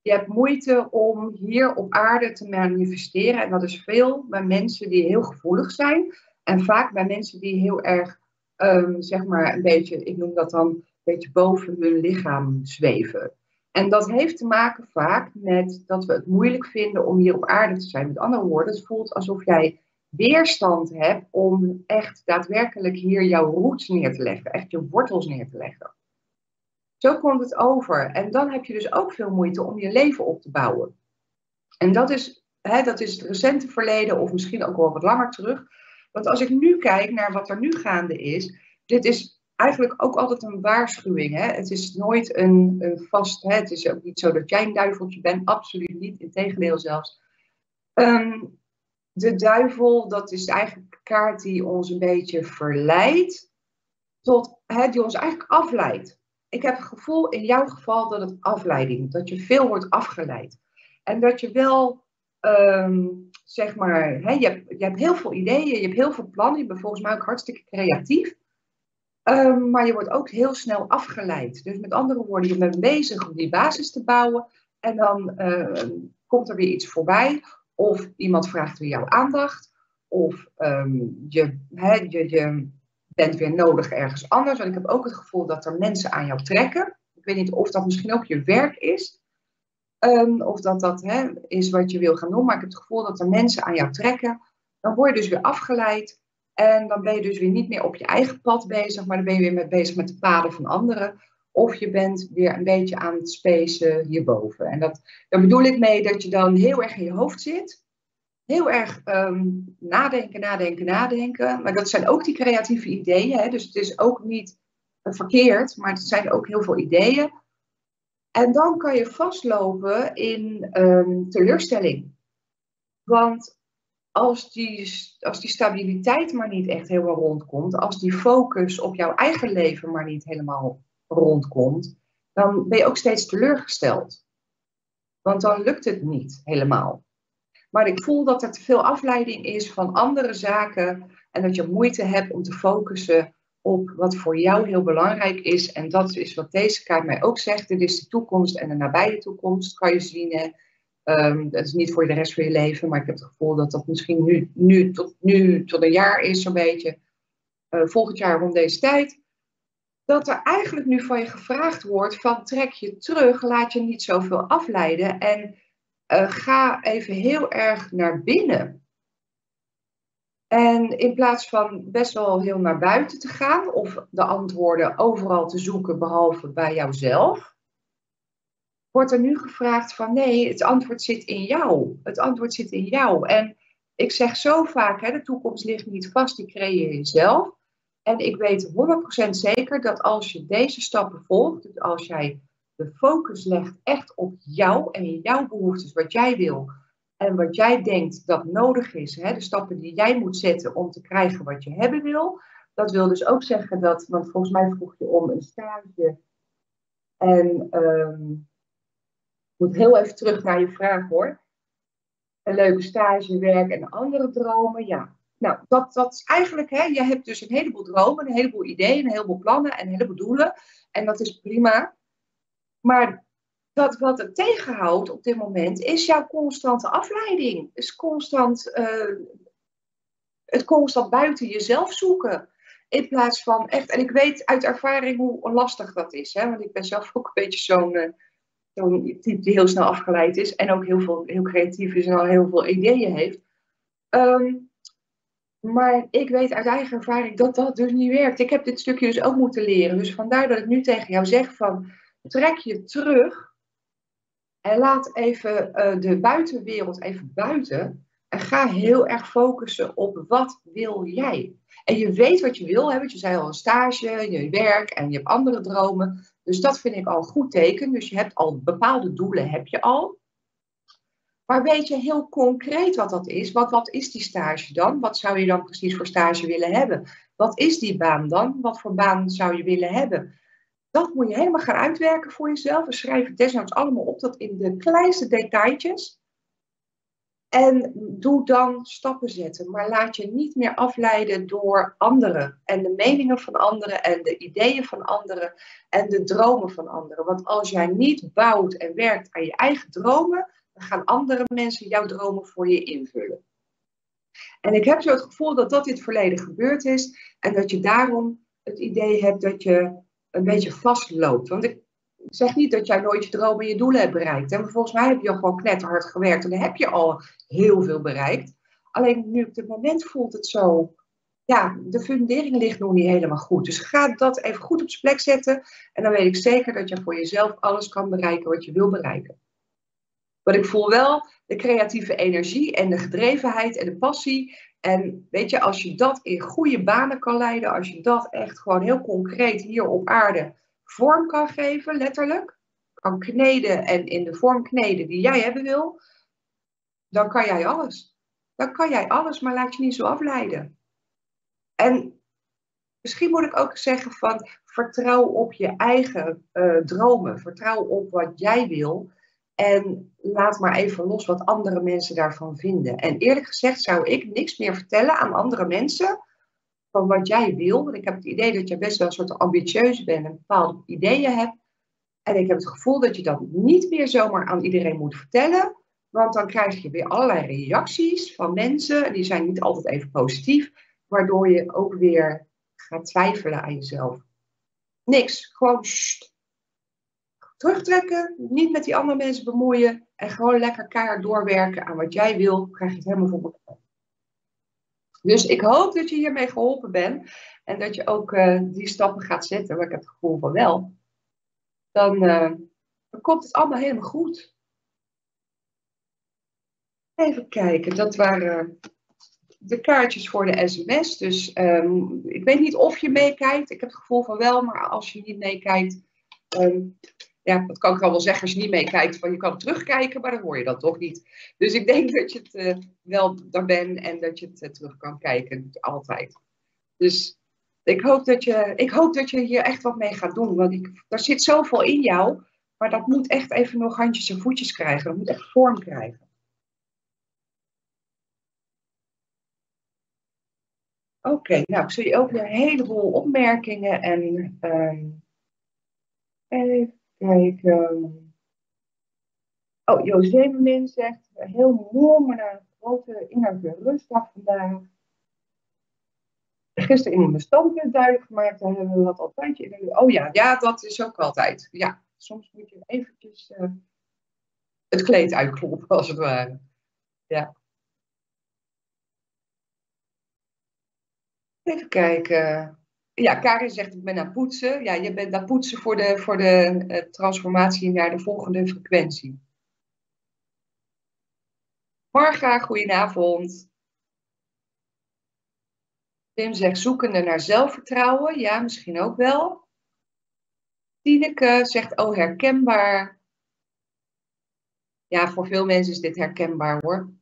Je hebt moeite om hier op aarde te manifesteren. En dat is veel bij mensen die heel gevoelig zijn. En vaak bij mensen die heel erg, um, zeg maar, een beetje, ik noem dat dan, een beetje boven hun lichaam zweven. En dat heeft te maken vaak met dat we het moeilijk vinden om hier op aarde te zijn. Met andere woorden, het voelt alsof jij weerstand hebt om echt daadwerkelijk hier jouw roots neer te leggen. Echt je wortels neer te leggen. Zo komt het over. En dan heb je dus ook veel moeite om je leven op te bouwen. En dat is, hè, dat is het recente verleden, of misschien ook wel wat langer terug. Want als ik nu kijk naar wat er nu gaande is, dit is eigenlijk ook altijd een waarschuwing. Hè? Het is nooit een, een vast, hè? het is ook niet zo dat jij een duiveltje bent, absoluut niet, integendeel zelfs. Um, de duivel, dat is eigenlijk een kaart die ons een beetje verleidt, tot, hè, die ons eigenlijk afleidt ik heb het gevoel in jouw geval dat het afleiding, dat je veel wordt afgeleid. En dat je wel, um, zeg maar, hè, je, hebt, je hebt heel veel ideeën, je hebt heel veel plannen, je bent volgens mij ook hartstikke creatief. Um, maar je wordt ook heel snel afgeleid. Dus met andere woorden, je bent bezig om die basis te bouwen en dan uh, komt er weer iets voorbij. Of iemand vraagt weer jouw aandacht. Of je, hè, je, je, bent weer nodig ergens anders. Want ik heb ook het gevoel dat er mensen aan jou trekken. Ik weet niet of dat misschien ook je werk is. Um, of dat dat hè, is wat je wil gaan doen. Maar ik heb het gevoel dat er mensen aan jou trekken. Dan word je dus weer afgeleid. En dan ben je dus weer niet meer op je eigen pad bezig. Maar dan ben je weer bezig met de paden van anderen. Of je bent weer een beetje aan het spacen hierboven. En dat, daar bedoel ik mee dat je dan heel erg in je hoofd zit heel erg um, nadenken, nadenken, nadenken. Maar dat zijn ook die creatieve ideeën. Hè? Dus het is ook niet verkeerd, maar het zijn ook heel veel ideeën. En dan kan je vastlopen in um, teleurstelling. Want als die, als die stabiliteit maar niet echt helemaal rondkomt, als die focus op jouw eigen leven maar niet helemaal rondkomt, dan ben je ook steeds teleurgesteld. Want dan lukt het niet helemaal. Maar ik voel dat er te veel afleiding is van andere zaken en dat je moeite hebt om te focussen op wat voor jou heel belangrijk is. En dat is wat deze kaart mij ook zegt. Dit is de toekomst en de nabije toekomst, kan je zien. Um, dat is niet voor de rest van je leven, maar ik heb het gevoel dat dat misschien nu, nu, tot, nu tot een jaar is, zo'n beetje. Uh, volgend jaar rond deze tijd. Dat er eigenlijk nu van je gevraagd wordt van trek je terug, laat je niet zoveel afleiden. En uh, ga even heel erg naar binnen. En in plaats van best wel heel naar buiten te gaan of de antwoorden overal te zoeken behalve bij jouzelf, wordt er nu gevraagd van nee, het antwoord zit in jou. Het antwoord zit in jou. En ik zeg zo vaak, hè, de toekomst ligt niet vast, die creëer je zelf. En ik weet 100% zeker dat als je deze stappen volgt, dus als jij de focus legt echt op jou en jouw behoeftes, wat jij wil en wat jij denkt dat nodig is, hè, de stappen die jij moet zetten om te krijgen wat je hebben wil. Dat wil dus ook zeggen dat, want volgens mij vroeg je om een stage. En um, ik moet heel even terug naar je vraag hoor. Een leuke stage, werk en andere dromen. Ja, nou, dat, dat is eigenlijk, hè, je hebt dus een heleboel dromen, een heleboel ideeën, een heleboel plannen en een heleboel doelen. En dat is prima. Maar dat wat het tegenhoudt op dit moment is jouw constante afleiding. Is constant, uh, het constant buiten jezelf zoeken. In plaats van echt, en ik weet uit ervaring hoe lastig dat is. Hè? Want ik ben zelf ook een beetje zo'n uh, zo'n type die heel snel afgeleid is. En ook heel, veel, heel creatief is en al heel veel ideeën heeft. Um, maar ik weet uit eigen ervaring dat dat dus niet werkt. Ik heb dit stukje dus ook moeten leren. Dus vandaar dat ik nu tegen jou zeg van trek je terug en laat even uh, de buitenwereld even buiten. En ga heel erg focussen op wat wil jij. En je weet wat je wil, want je zei al een stage, je werk en je hebt andere dromen. Dus dat vind ik al een goed teken. Dus je hebt al bepaalde doelen, heb je al. Maar weet je heel concreet wat dat is? Wat, wat is die stage dan? Wat zou je dan precies voor stage willen hebben? Wat is die baan dan? Wat voor baan zou je willen hebben? Dat moet je helemaal gaan uitwerken voor jezelf. We schrijven desnoods allemaal op dat in de kleinste detailtjes. En doe dan stappen zetten. Maar laat je niet meer afleiden door anderen. En de meningen van anderen. En de ideeën van anderen. En de dromen van anderen. Want als jij niet bouwt en werkt aan je eigen dromen dan gaan andere mensen jouw dromen voor je invullen. En ik heb zo het gevoel dat dat in het verleden gebeurd is en dat je daarom het idee hebt dat je een beetje vastloopt. Want ik zeg niet dat jij nooit je dromen en je doelen hebt bereikt. Maar volgens mij heb je al gewoon knetterhard gewerkt en dan heb je al heel veel bereikt. Alleen nu op dit moment voelt het zo, ja, de fundering ligt nog niet helemaal goed. Dus ga dat even goed op zijn plek zetten en dan weet ik zeker dat je voor jezelf alles kan bereiken wat je wil bereiken. Maar ik voel wel de creatieve energie en de gedrevenheid en de passie. En weet je, als je dat in goede banen kan leiden, als je dat echt gewoon heel concreet hier op aarde vorm kan geven, letterlijk, kan kneden en in de vorm kneden die jij hebben wil, dan kan jij alles. Dan kan jij alles, maar laat je niet zo afleiden. En misschien moet ik ook zeggen van vertrouw op je eigen uh, dromen, vertrouw op wat jij wil. En laat maar even los wat andere mensen daarvan vinden. En eerlijk gezegd zou ik niks meer vertellen aan andere mensen van wat jij wil. Want ik heb het idee dat je best wel een soort ambitieus bent en bepaalde ideeën hebt. En ik heb het gevoel dat je dat niet meer zomaar aan iedereen moet vertellen. Want dan krijg je weer allerlei reacties van mensen. En die zijn niet altijd even positief. Waardoor je ook weer gaat twijfelen aan jezelf. Niks. Gewoon terugtrekken, niet met die andere mensen bemoeien en gewoon lekker keihard doorwerken aan wat jij wil, krijg je het helemaal voor elkaar. Dus ik hoop dat je hiermee geholpen bent en dat je ook uh, die stappen gaat zetten, maar ik heb het gevoel van wel. Dan, uh, dan komt het allemaal helemaal goed. Even kijken, dat waren de kaartjes voor de sms. Dus um, ik weet niet of je meekijkt. Ik heb het gevoel van wel, maar als je niet meekijkt, um, ja, dat kan ik al wel zeggen als je niet meekijkt, van je kan terugkijken, maar dan hoor je dat toch niet. Dus ik denk dat je het uh, wel daar bent en dat je het uh, terug kan kijken, altijd. Dus ik hoop, dat je, ik hoop dat je hier echt wat mee gaat doen, want ik, er zit zoveel in jou, maar dat moet echt even nog handjes en voetjes krijgen, dat moet echt vorm krijgen. Oké, nou, ik zie ook weer een heleboel opmerkingen en even kijken. Oh, José Min zegt, heel mooi, maar een grote innerlijke rustdag vandaag. Gisteren in mijn standpunt duidelijk gemaakt, dan hebben we dat altijd in. Oh ja, ja, dat is ook altijd. Ja, soms moet je eventjes uh, het kleed uitkloppen, als het ware. Ja. Even kijken. Ja, Karin zegt ik ben aan poetsen. Ja, je bent aan poetsen voor de, voor de uh, transformatie naar de volgende frequentie. Marga, goedenavond. Tim zegt zoekende naar zelfvertrouwen. Ja, misschien ook wel. Tineke zegt, oh herkenbaar. Ja, voor veel mensen is dit herkenbaar hoor.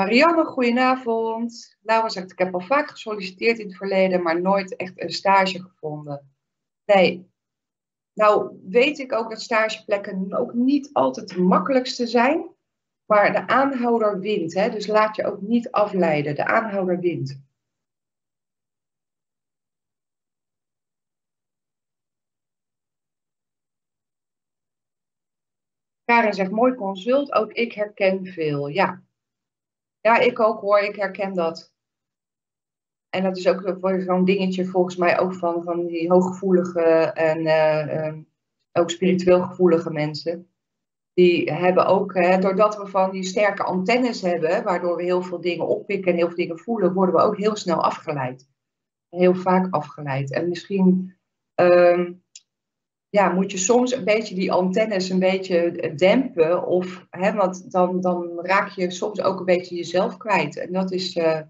Marianne, goedenavond. Laura zegt, ik heb al vaak gesolliciteerd in het verleden, maar nooit echt een stage gevonden. Nee. Nou, weet ik ook dat stageplekken ook niet altijd de makkelijkste zijn. Maar de aanhouder wint. Hè? Dus laat je ook niet afleiden. De aanhouder wint. Karen zegt, mooi consult, ook ik herken veel. Ja. Ja, ik ook hoor, ik herken dat. En dat is ook zo'n dingetje volgens mij ook van, van die hooggevoelige en uh, ook spiritueel gevoelige mensen. Die hebben ook, hè, doordat we van die sterke antennes hebben, waardoor we heel veel dingen oppikken en heel veel dingen voelen, worden we ook heel snel afgeleid. Heel vaak afgeleid. En misschien um, ja, moet je soms een beetje die antennes een beetje dempen. Of, hè, want dan, dan raak je soms ook een beetje jezelf kwijt. En dat is. Uh...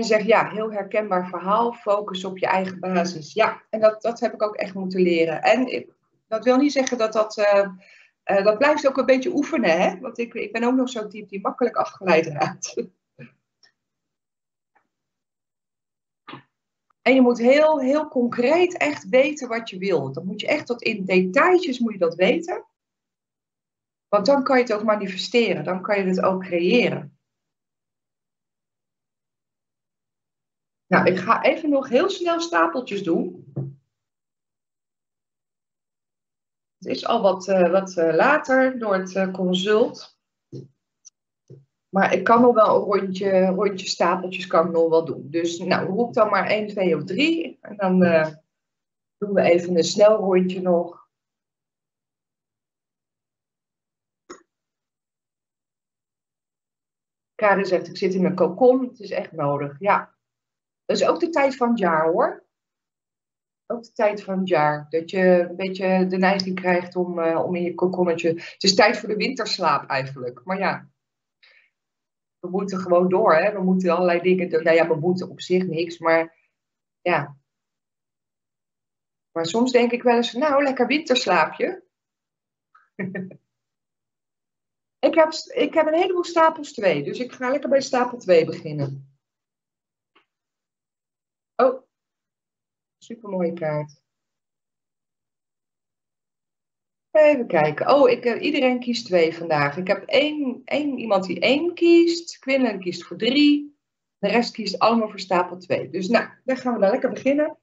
Zegt ja, heel herkenbaar verhaal. Focus op je eigen basis. Ja, en dat, dat heb ik ook echt moeten leren. En dat wil niet zeggen dat dat. Uh, dat blijft ook een beetje oefenen, hè? Want ik, ik ben ook nog zo'n type die makkelijk afgeleid raakt. En je moet heel, heel concreet echt weten wat je wil. Dan moet je echt tot in detailjes moet je dat weten. Want dan kan je het ook manifesteren. Dan kan je het ook creëren. Nou, ik ga even nog heel snel stapeltjes doen. Het is al wat, uh, wat uh, later door het uh, consult. Maar ik kan nog wel een rondje, rondje stapeltjes kan ik nog wel doen. Dus nou, roep dan maar 1, 2 of 3. En dan uh, doen we even een snel rondje nog. Karin zegt, ik zit in mijn kokon. Het is echt nodig. Ja. Dat is ook de tijd van het jaar hoor. Ook de tijd van het jaar. Dat je een beetje de neiging krijgt om, uh, om in je kokonnetje... Het is tijd voor de winterslaap eigenlijk. Maar ja, we moeten gewoon door. Hè? We moeten allerlei dingen doen. Nou ja, we moeten op zich niks, maar ja. Maar soms denk ik wel eens, nou, lekker winterslaapje. ik, heb, ik heb een heleboel stapels 2, dus ik ga lekker bij stapel 2 beginnen. Oh, supermooie kaart. Even kijken. Oh, ik, uh, iedereen kiest twee vandaag. Ik heb één, één, iemand die één kiest. Quillen kiest voor drie. De rest kiest allemaal voor stapel twee. Dus nou, dan gaan we dan lekker beginnen.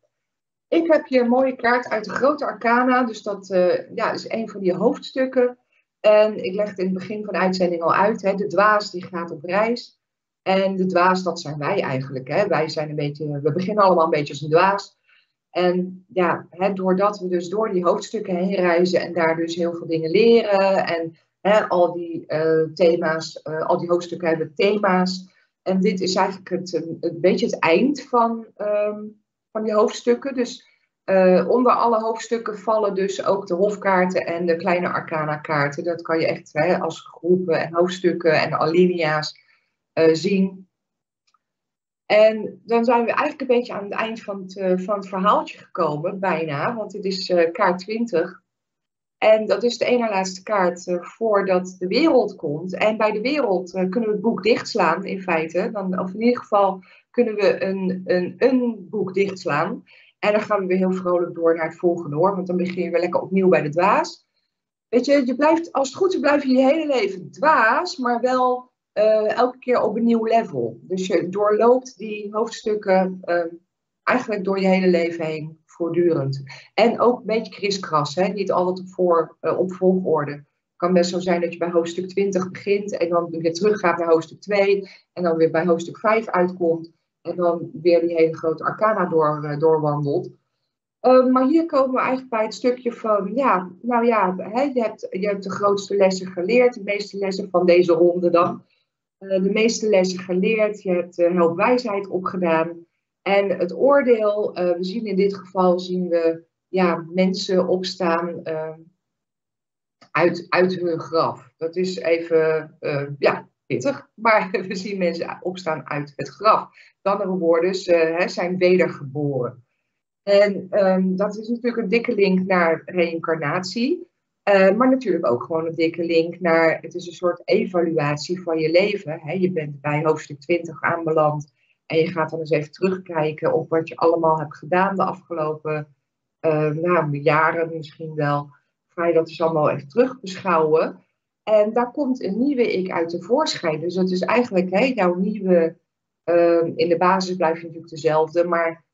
Ik heb hier een mooie kaart uit de grote arcana. Dus dat uh, ja, is een van die hoofdstukken. En ik leg het in het begin van de uitzending al uit. Hè. De dwaas die gaat op reis. En de dwaas, dat zijn wij eigenlijk. Hè. Wij zijn een beetje, we beginnen allemaal een beetje als een dwaas. En ja, hè, doordat we dus door die hoofdstukken heen reizen en daar dus heel veel dingen leren en hè, al die uh, thema's, uh, al die hoofdstukken hebben thema's. En dit is eigenlijk het, een beetje het eind van, um, van die hoofdstukken. Dus uh, onder alle hoofdstukken vallen dus ook de hofkaarten en de kleine arcana kaarten. Dat kan je echt hè, als groepen en hoofdstukken en alinea's zien. En dan zijn we eigenlijk een beetje aan het eind van het, uh, van het verhaaltje gekomen, bijna, want dit is uh, kaart 20. En dat is de ene laatste kaart uh, voordat de wereld komt. En bij de wereld kunnen we het boek dichtslaan, in feite. Dan, of in ieder geval kunnen we een, een, een boek dichtslaan. En dan gaan we weer heel vrolijk door naar het volgende hoor, want dan begin je weer lekker opnieuw bij de dwaas. Weet je, je blijft, als het goed is, blijf je je hele leven dwaas, maar wel uh, elke keer op een nieuw level. Dus je doorloopt die hoofdstukken uh, eigenlijk door je hele leven heen, voortdurend. En ook een beetje kriskras, hè? niet altijd op, voor, uh, op volgorde. Het kan best zo zijn dat je bij hoofdstuk 20 begint en dan weer teruggaat naar hoofdstuk 2 en dan weer bij hoofdstuk 5 uitkomt en dan weer die hele grote arcana door, doorwandelt. Maar hier komen we eigenlijk bij het stukje van, ja, nou ja, hè, je, hebt, je hebt de grootste lessen geleerd, de meeste lessen van deze ronde dan. Eh, de meeste lessen geleerd, je hebt uh, helpwijsheid opgedaan. En het oordeel, uh, we zien in dit geval zien we ja, mensen opstaan uit, uit hun graf. Dat is even, ja, pittig. Maar we zien mensen opstaan uit het graf. Met andere woorden, ze zijn wedergeboren. En um, dat is natuurlijk een dikke link naar reïncarnatie. Uh, maar natuurlijk ook gewoon een dikke link naar, het is een soort evaluatie van je leven. Hè? Je bent bij hoofdstuk 20 aanbeland en je gaat dan eens even terugkijken op wat je allemaal hebt gedaan de afgelopen uh, jaren misschien wel. Ga je dat dus allemaal even terug beschouwen. En daar komt een nieuwe ik uit tevoorschijn. Dus dat is eigenlijk hè, jouw nieuwe, uh, in de basis blijf je natuurlijk dezelfde, maar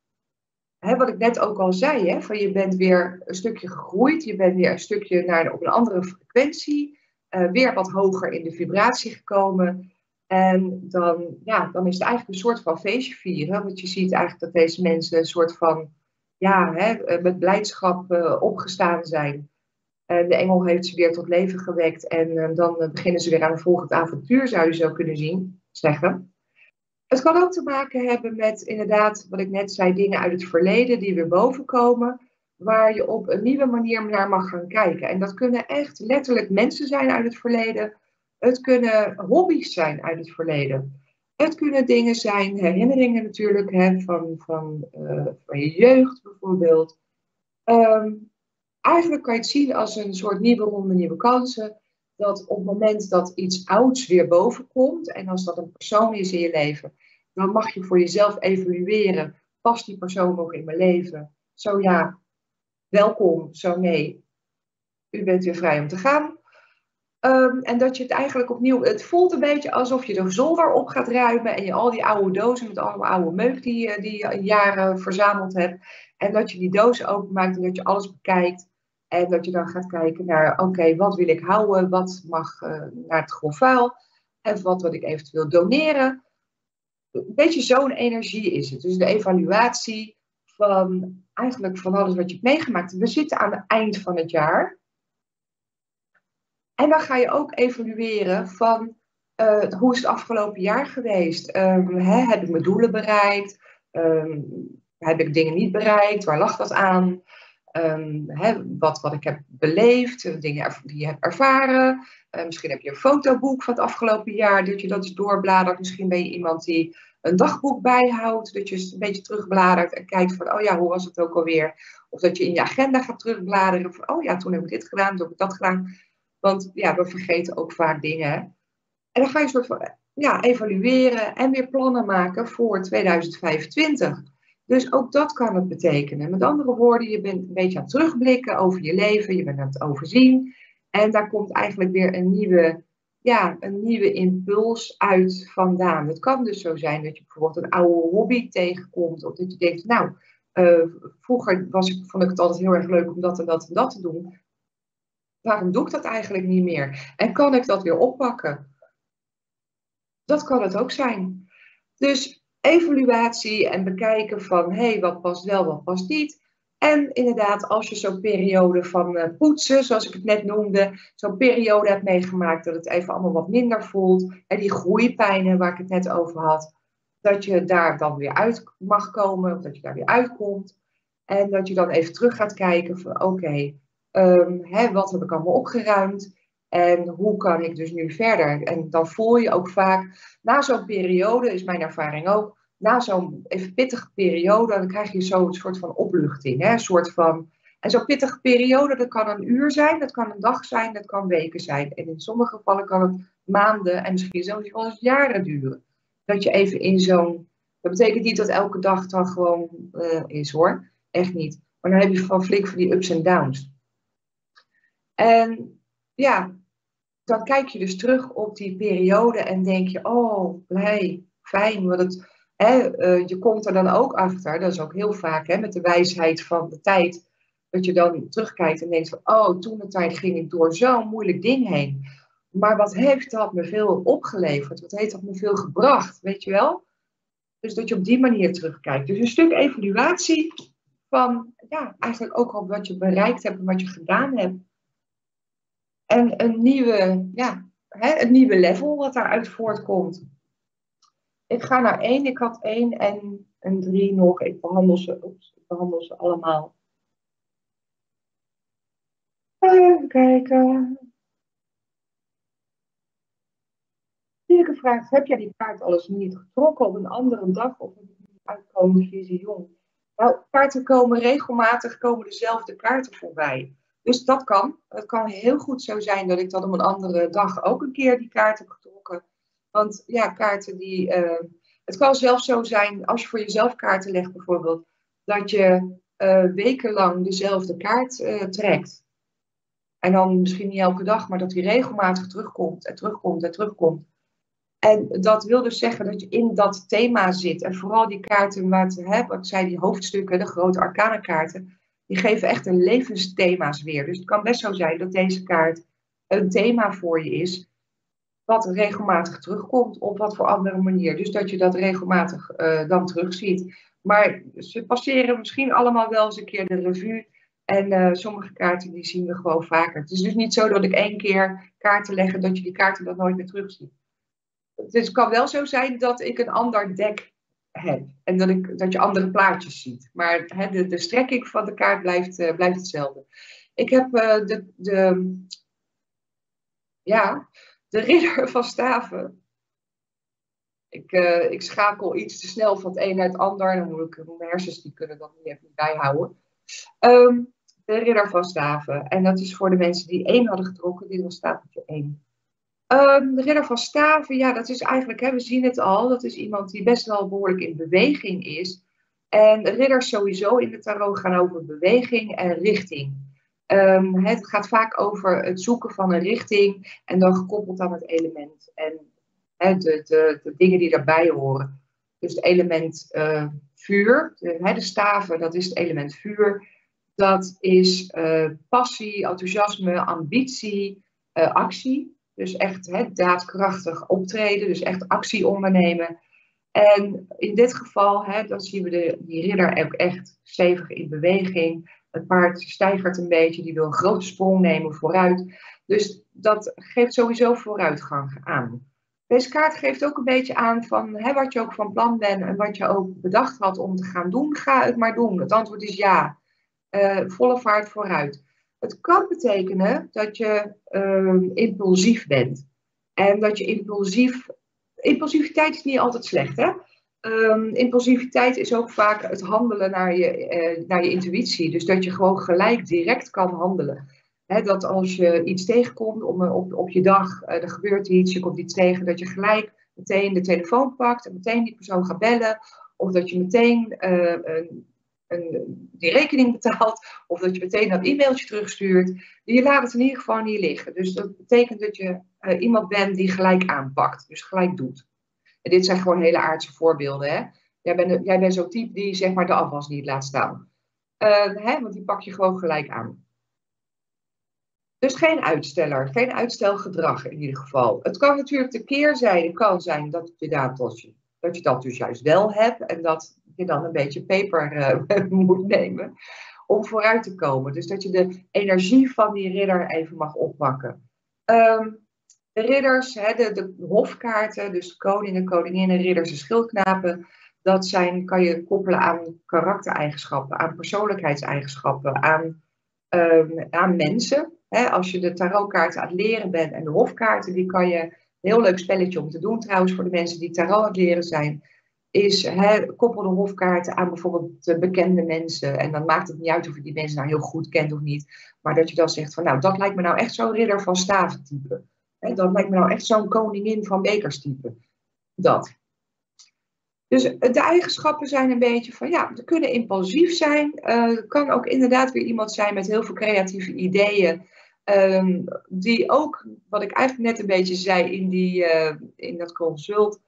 hè, wat ik net ook al zei, hè, van je bent weer een stukje gegroeid, je bent weer een stukje naar, op een andere frequentie, uh, weer wat hoger in de vibratie gekomen. En dan, ja, dan is het eigenlijk een soort van feestje vieren. Want je ziet eigenlijk dat deze mensen een soort van, ja, hè, eh, met blijdschap uh, opgestaan zijn. En de engel heeft ze weer tot leven gewekt. En dan beginnen ze weer aan een volgend avontuur, zou je zo kunnen zien, zeggen. Het kan ook te maken hebben met inderdaad, wat ik net zei, dingen uit het verleden die weer bovenkomen, waar je op een nieuwe manier naar mag gaan kijken. En dat kunnen echt letterlijk mensen zijn uit het verleden. Het kunnen hobby's zijn uit het verleden. Het kunnen dingen zijn, herinneringen natuurlijk, hè, van, van, uh, van je jeugd bijvoorbeeld. Um, eigenlijk kan je het zien als een soort nieuwe ronde, nieuwe kansen. Dat op het moment dat iets ouds weer bovenkomt, en als dat een persoon is in je leven, dan mag je voor jezelf evalueren. Past die persoon nog in mijn leven? Zo ja, welkom. Zo nee, u bent weer vrij om te gaan. Um, en dat je het eigenlijk opnieuw. Het voelt een beetje alsof je de zolder op gaat ruimen. En je al die oude dozen met allemaal oude meuk die, die je jaren verzameld hebt. En dat je die dozen openmaakt en dat je alles bekijkt. En dat je dan gaat kijken naar: oké, wat wil ik houden? Wat mag uh, naar het grof vuil? En wat wil ik eventueel doneren? een beetje zo'n energie is het. Dus de evaluatie van eigenlijk van alles wat je hebt meegemaakt. We zitten aan het eind van het jaar. En dan ga je ook evalueren van uh, hoe is het afgelopen jaar geweest? Hè, heb ik mijn doelen bereikt? Um, heb ik dingen niet bereikt? Waar lag dat aan? Hè, wat, wat ik heb beleefd, dingen die je hebt ervaren. Uh, misschien heb je een fotoboek van het afgelopen jaar, dat je dat eens doorbladert. Misschien ben je iemand die een dagboek bijhoudt, dat je een beetje terugbladert en kijkt van, oh ja, hoe was het ook alweer? Of dat je in je agenda gaat terugbladeren van, oh ja, toen heb ik dit gedaan, toen heb ik dat gedaan. Want ja, we vergeten ook vaak dingen. En dan ga je soort van ja, evalueren en weer plannen maken voor 2025. Dus ook dat kan het betekenen. Met andere woorden, je bent een beetje aan het terugblikken over je leven, je bent aan het overzien. En daar komt eigenlijk weer een nieuwe, ja, een nieuwe impuls uit vandaan. Het kan dus zo zijn dat je bijvoorbeeld een oude hobby tegenkomt. Of dat je denkt, nou, uh, vroeger was vond ik het altijd heel erg leuk om dat en dat en dat te doen. Waarom doe ik dat eigenlijk niet meer? En kan ik dat weer oppakken? Dat kan het ook zijn. Dus evaluatie en bekijken van hé, hey, wat past wel, wat past niet. En inderdaad, als je zo'n periode van uh, poetsen, zoals ik het net noemde, zo'n periode hebt meegemaakt dat het even allemaal wat minder voelt, en die groeipijnen waar ik het net over had, dat je daar dan weer uit mag komen, of dat je daar weer uitkomt. En dat je dan even terug gaat kijken van oké, okay, um, wat heb ik allemaal opgeruimd? En hoe kan ik dus nu verder? En dan voel je ook vaak, na zo'n periode, is mijn ervaring ook, na zo'n even pittige periode, dan krijg je zo'n soort van opluchting. Hè? Een soort van, en zo'n pittige periode, dat kan een uur zijn, dat kan een dag zijn, dat kan weken zijn. En in sommige gevallen kan het maanden en misschien zelfs wel eens jaren duren. Dat je even in zo'n, dat betekent niet dat elke dag dan gewoon uh, is hoor, echt niet. Maar dan heb je van flink van die ups en downs. En ja, dan kijk je dus terug op die periode en denk je, oh, blij, fijn, wat het, hè, uh, je komt er dan ook achter, dat is ook heel vaak hè, met de wijsheid van de tijd, dat je dan terugkijkt en denkt van, oh, toen de tijd ging ik door zo'n moeilijk ding heen. Maar wat heeft dat me veel opgeleverd? Wat heeft dat me veel gebracht? Weet je wel? Dus dat je op die manier terugkijkt. Dus een stuk evaluatie van, ja, eigenlijk ook al wat je bereikt hebt en wat je gedaan hebt. En een nieuwe, ja, hè, nieuwe level wat daaruit voortkomt. Ik ga naar één, ik had één en een drie nog. Ik behandel ze, ik behandel ze allemaal. Even kijken. Die vraagt, heb jij die kaart alles niet getrokken op een andere dag of een uitkomende visie jong? Nou, kaarten komen regelmatig, komen dezelfde kaarten voorbij. Dus dat kan. Het kan heel goed zo zijn dat ik dan op een andere dag ook een keer die kaart heb getrokken. Want ja, kaarten die. Uh, het kan zelfs zo zijn, als je voor jezelf kaarten legt bijvoorbeeld, dat je uh, wekenlang dezelfde kaart uh, trekt. En dan misschien niet elke dag, maar dat die regelmatig terugkomt en terugkomt en terugkomt. En dat wil dus zeggen dat je in dat thema zit. En vooral die kaarten, wat, hè, wat ik zei, die hoofdstukken, de grote arcana kaarten, die geven echt een levensthema's weer. Dus het kan best zo zijn dat deze kaart een thema voor je is, wat regelmatig terugkomt op wat voor andere manier. Dus dat je dat regelmatig uh, dan terugziet. Maar ze passeren misschien allemaal wel eens een keer de revue. En uh, sommige kaarten die zien we gewoon vaker. Het is dus niet zo dat ik één keer kaarten leg dat je die kaarten dan nooit meer terugziet. Het kan wel zo zijn dat ik een ander dek En dat, ik, dat je andere plaatjes ziet. Maar de, de strekking van de kaart blijft, uh, blijft hetzelfde. Ik heb uh, de, de, ja, de ridder van staven. Ik, uh, ik schakel iets te snel van het een naar het ander. Dan moet ik, mijn hersens die kunnen dat niet even bijhouden. Um, de ridder van staven. En dat is voor de mensen die één hadden getrokken. Dit was stapeltje één. Um, de ridder van staven, ja, dat is eigenlijk, hè, we zien het al, dat is iemand die best wel behoorlijk in beweging is. En ridders sowieso in de tarot gaan over beweging en richting. Um, het gaat vaak over het zoeken van een richting en dan gekoppeld aan het element. En hè, de, de, de dingen die daarbij horen. Dus het element uh, vuur, de, hè, de staven, dat is het element vuur. Dat is uh, passie, enthousiasme, ambitie, uh, actie. Dus echt daadkrachtig optreden, dus echt actie ondernemen. En in dit geval, hè, dan zien we de, die ridder ook echt stevig in beweging. Het paard stijgert een beetje, die wil een grote sprong nemen vooruit. Dus dat geeft sowieso vooruitgang aan. Deze kaart geeft ook een beetje aan van wat je ook van plan bent en wat je ook bedacht had om te gaan doen, ga het maar doen. Het antwoord is ja. Uh, volle vaart vooruit. Het kan betekenen dat je um, impulsief bent. En dat je impulsief. Impulsiviteit is niet altijd slecht, hè? Um, impulsiviteit is ook vaak het handelen naar je, uh, naar je intuïtie. Dus dat je gewoon gelijk direct kan handelen. Dat als je iets tegenkomt op, op, op je dag, uh, er gebeurt iets, je komt iets tegen, dat je gelijk meteen de telefoon pakt en meteen die persoon gaat bellen. Of dat je meteen een die rekening betaalt, of dat je meteen dat e-mailtje terugstuurt. Je laat het in ieder geval niet liggen. Dus dat betekent dat je uh, iemand bent die gelijk aanpakt, dus gelijk doet. En dit zijn gewoon hele aardse voorbeelden. Hè? Jij bent, jij bent zo'n type die zeg maar de afwas niet laat staan. Uh, hè? Want die pak je gewoon gelijk aan. Dus geen uitsteller, geen uitstelgedrag in ieder geval. Het kan natuurlijk de keerzijde kan zijn dat je, dat, dat je dat dus juist wel hebt en dat dan een beetje peper uh, moet nemen om vooruit te komen. Dus dat je de energie van die ridder even mag oppakken. Um, de ridders, hè, de, hofkaarten, dus koningen, koninginnen, ridders en schildknapen, dat zijn, kan je koppelen aan karaktereigenschappen, aan persoonlijkheidseigenschappen, aan, um, aan mensen. Als je de tarotkaarten aan het leren bent en de hofkaarten, die kan je, heel leuk spelletje om te doen trouwens voor de mensen die tarot aan het leren zijn, is hè, koppel de hofkaarten aan bijvoorbeeld bekende mensen. En dan maakt het niet uit of je die mensen nou heel goed kent of niet. Maar dat je dan zegt van nou, dat lijkt me nou echt zo'n ridder van staven type. Hè, dat lijkt me nou echt zo'n koningin van bekers type. Dat. Dus de eigenschappen zijn een beetje van ja, ze kunnen impulsief zijn. Uh, kan ook inderdaad weer iemand zijn met heel veel creatieve ideeën. Um, die ook, wat ik eigenlijk net een beetje zei in, die, uh, in dat consult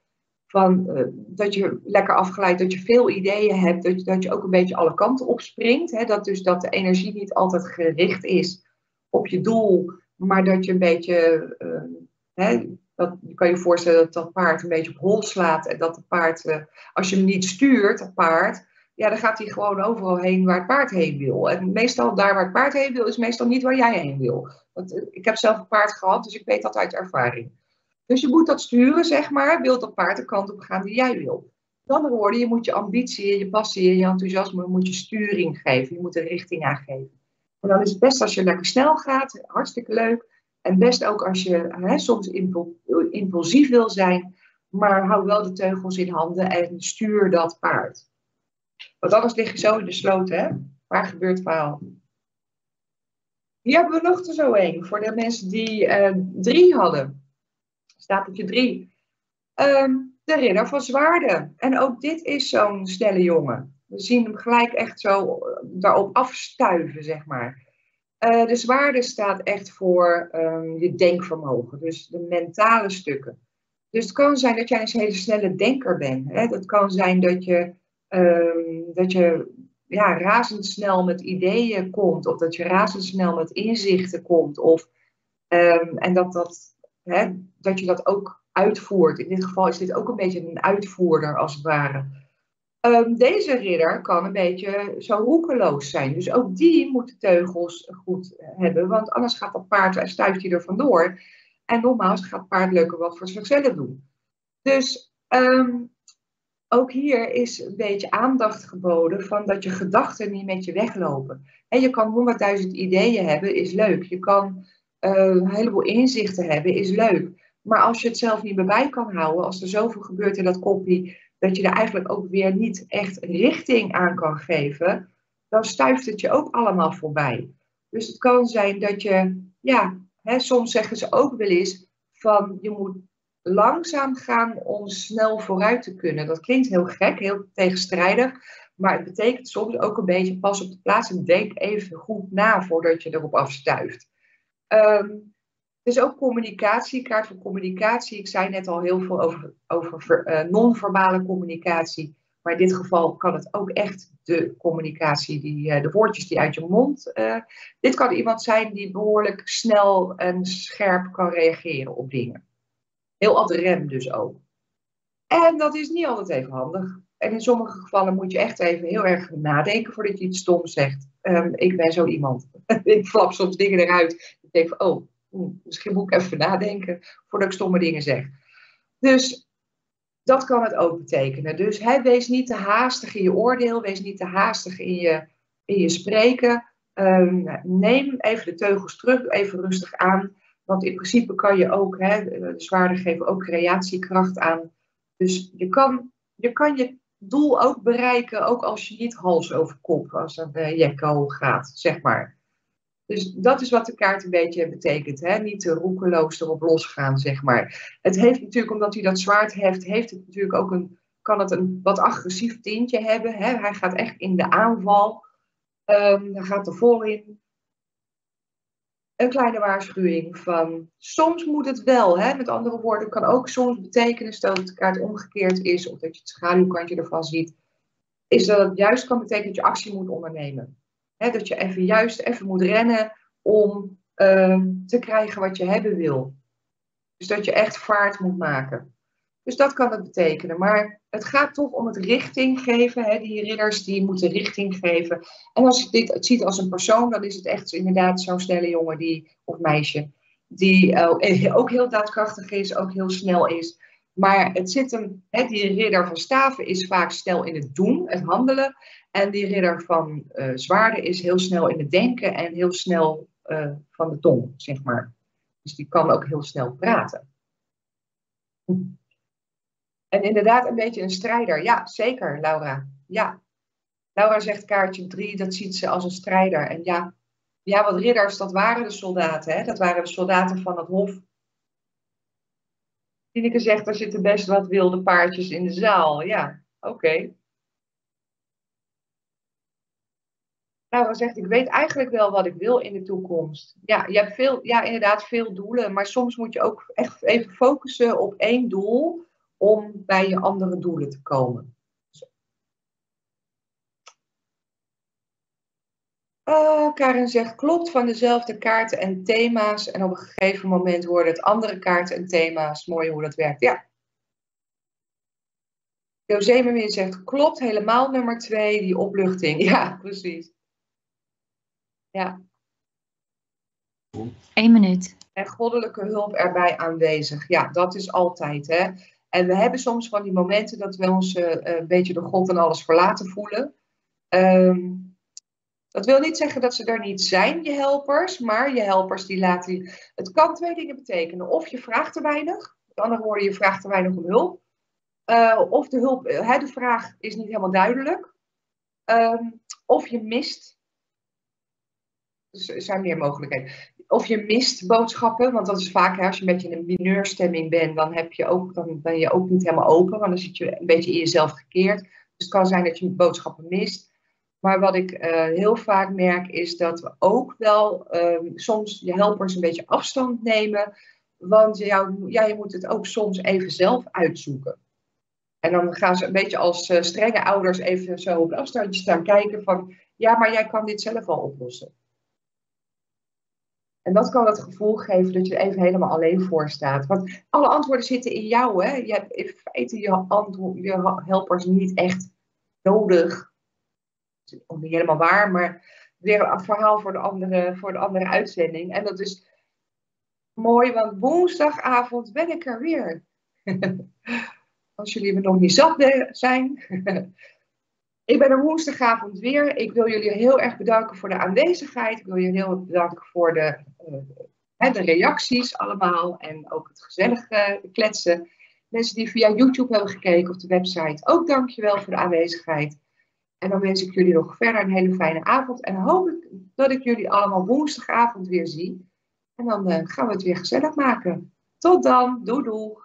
van, uh, dat je lekker afgeleid, dat je veel ideeën hebt, dat je, dat je ook een beetje alle kanten opspringt. Hè? Dat dus dat de energie niet altijd gericht is op je doel, maar dat je een beetje, uh, hè, dat, je kan je voorstellen dat dat paard een beetje op hol slaat en dat het paard, uh, als je hem niet stuurt, het paard, ja, dan gaat hij gewoon overal heen waar het paard heen wil. En meestal daar waar het paard heen wil, is meestal niet waar jij heen wil. Want, ik heb zelf een paard gehad, dus ik weet dat uit ervaring. Dus je moet dat sturen, zeg maar. Wil dat paard de kant op gaan die jij wil. Met andere woorden, je moet je ambitie, je passie, je enthousiasme, moet je sturing geven. Je moet een richting aangeven. En dan is het best als je lekker snel gaat, hartstikke leuk. En best ook als je hè, soms impulsief wil zijn, maar hou wel de teugels in handen en stuur dat paard. Want anders lig je zo in de sloot, hè? Waar gebeurt verhaal? Hier hebben we nog er zo een, voor de mensen die uh, drie hadden. Stapeltje drie. Um, de ridder van zwaarden. En ook dit is zo'n snelle jongen. We zien hem gelijk echt zo eh, daarop afstuiven, zeg maar. Uh, de zwaarde staat echt voor um, je denkvermogen, dus de mentale stukken. Dus het kan zijn dat jij een hele snelle denker bent. Hè? Dat kan zijn dat je, um, dat je ja, razendsnel met ideeën komt, of dat je razendsnel met inzichten komt, of, um, en dat, dat, hè, dat je dat ook uitvoert. In dit geval is dit ook een beetje een uitvoerder, als het ware. Um, deze ridder kan een beetje zo roekeloos zijn. Dus ook die moet de teugels goed hebben, want anders gaat dat paard, en stuift hij er vandoor. En nogmaals gaat het paard leuker wat voor zichzelf doen. Dus um, ook hier is een beetje aandacht geboden van dat je gedachten niet met je weglopen. En je kan honderdduizend ideeën hebben, is leuk. Je kan een heleboel inzichten hebben, is leuk. Maar als je het zelf niet meer bij kan houden, als er zoveel gebeurt in dat kopie, dat je er eigenlijk ook weer niet echt richting aan kan geven, dan stuift het je ook allemaal voorbij. Dus het kan zijn dat je, ja, hè, soms zeggen ze ook wel eens van je moet langzaam gaan om snel vooruit te kunnen. Dat klinkt heel gek, heel tegenstrijdig, maar het betekent soms ook een beetje pas op de plaats en denk even goed na voordat je erop afstuift. Um, dus ook communicatie, kaart voor communicatie. Ik zei net al heel veel over, over uh, non-verbale communicatie. Maar in dit geval kan het ook echt de communicatie, die, uh, de woordjes die uit je mond. Uh, dit kan iemand zijn die behoorlijk snel en scherp kan reageren op dingen. Heel ad rem dus ook. En dat is niet altijd even handig. En in sommige gevallen moet je echt even heel erg nadenken voordat je iets stoms zegt. Um, ik ben zo iemand. ik flap soms dingen eruit. Ik denk van, oh, misschien moet ik even nadenken voordat ik stomme dingen zeg. Dus dat kan het ook betekenen. Dus hè, wees niet te haastig in je oordeel, wees niet te haastig in je, in je spreken. Um, neem even de teugels terug, even rustig aan. Want in principe kan je ook, hè, de zwaarden geven ook creatiekracht aan. Dus je kan, je kan je doel ook bereiken, ook als je niet hals over kop als een uh, jekko gaat, zeg maar. Dus dat is wat de kaart een beetje betekent. Hè? Niet te roekeloos erop losgaan, zeg maar. Het heeft natuurlijk, omdat hij dat zwaard heeft, heeft het natuurlijk ook een, kan het een wat agressief tintje hebben. Hè? Hij gaat echt in de aanval. Hij gaat er vol in. Een kleine waarschuwing van, soms moet het wel. Hè? Met andere woorden, kan ook soms betekenen, stel dat de kaart omgekeerd is, of dat je het schaduwkantje ervan ziet, is dat het juist kan betekenen dat je actie moet ondernemen dat je even juist even moet rennen om ehm, te krijgen wat je hebben wil. Dus dat je echt vaart moet maken. Dus dat kan het betekenen. Maar het gaat toch om het richting geven. Hè? Die ridders die moeten richting geven. En als je dit ziet als een persoon, dan is het echt inderdaad zo'n snelle jongen die, of meisje. Die uh, ook heel daadkrachtig is, ook heel snel is. Maar het zit hem, hè, die ridder van staven is vaak snel in het doen, het handelen. En die ridder van uh, zwaarden is heel snel in het denken en heel snel uh, van de tong, zeg maar. Dus die kan ook heel snel praten. En inderdaad een beetje een strijder. Ja, zeker, Laura. Ja. Laura zegt kaartje 3, dat ziet ze als een strijder. En ja, ja wat ridders, dat waren de soldaten. Hè? Dat waren de soldaten van het hof. Tineke zegt, er zitten best wat wilde paardjes in de zaal. Ja, oké. Nou, zegt, ik weet eigenlijk wel wat ik wil in de toekomst. Ja, je hebt veel, ja, inderdaad veel doelen, maar soms moet je ook echt even focussen op één doel om bij je andere doelen te komen. Uh, Karen zegt, klopt van dezelfde kaarten en thema's. En op een gegeven moment worden het andere kaarten en thema's. Mooi hoe dat werkt, ja. José zegt, klopt helemaal nummer twee, die opluchting. Ja, precies. Ja. Eén minuut. En goddelijke hulp erbij aanwezig. Ja, dat is altijd. Hè? En we hebben soms van die momenten dat we ons uh, een beetje door God en alles verlaten voelen. Um, Dat wil niet zeggen dat ze er niet zijn, je helpers, maar je helpers die laten. Het kan twee dingen betekenen. Of je vraagt te weinig, met andere woorden, je vraagt te weinig om hulp. Uh, of de, hulp, uh, de vraag is niet helemaal duidelijk. Um, of je mist. Dus er zijn meer mogelijkheden. Of je mist boodschappen, want dat is vaak als je een beetje in een mineurstemming bent, dan, heb je ook, dan ben je ook niet helemaal open, want dan zit je een beetje in jezelf gekeerd. Dus het kan zijn dat je boodschappen mist. Maar wat ik uh, heel vaak merk is dat we ook wel um, soms je helpers een beetje afstand nemen. Want jou, ja, moet het ook soms even zelf uitzoeken. En dan gaan ze een beetje als uh, strenge ouders even zo op afstandje staan kijken van... Ja, maar jij kan dit zelf wel oplossen. En dat kan het gevoel geven dat je even helemaal alleen voor staat. Want alle antwoorden zitten in jou. Hè? Je hebt in feite je, je helpers niet echt nodig of niet helemaal waar, maar weer een verhaal voor de andere, voor de andere uitzending. En dat is mooi, want woensdagavond ben ik er weer. Als jullie me nog niet zat zijn. Ik ben er woensdagavond weer. Ik wil jullie heel erg bedanken voor de aanwezigheid. Ik wil jullie heel erg bedanken voor de, uh, de reacties allemaal. En ook het gezellige kletsen. Mensen die via YouTube hebben gekeken of de website, ook dankjewel voor de aanwezigheid. En dan wens ik jullie nog verder een hele fijne avond. En hoop ik dat ik jullie allemaal woensdagavond weer zie. En dan uh, gaan we het weer gezellig maken. Tot dan. Doei doei.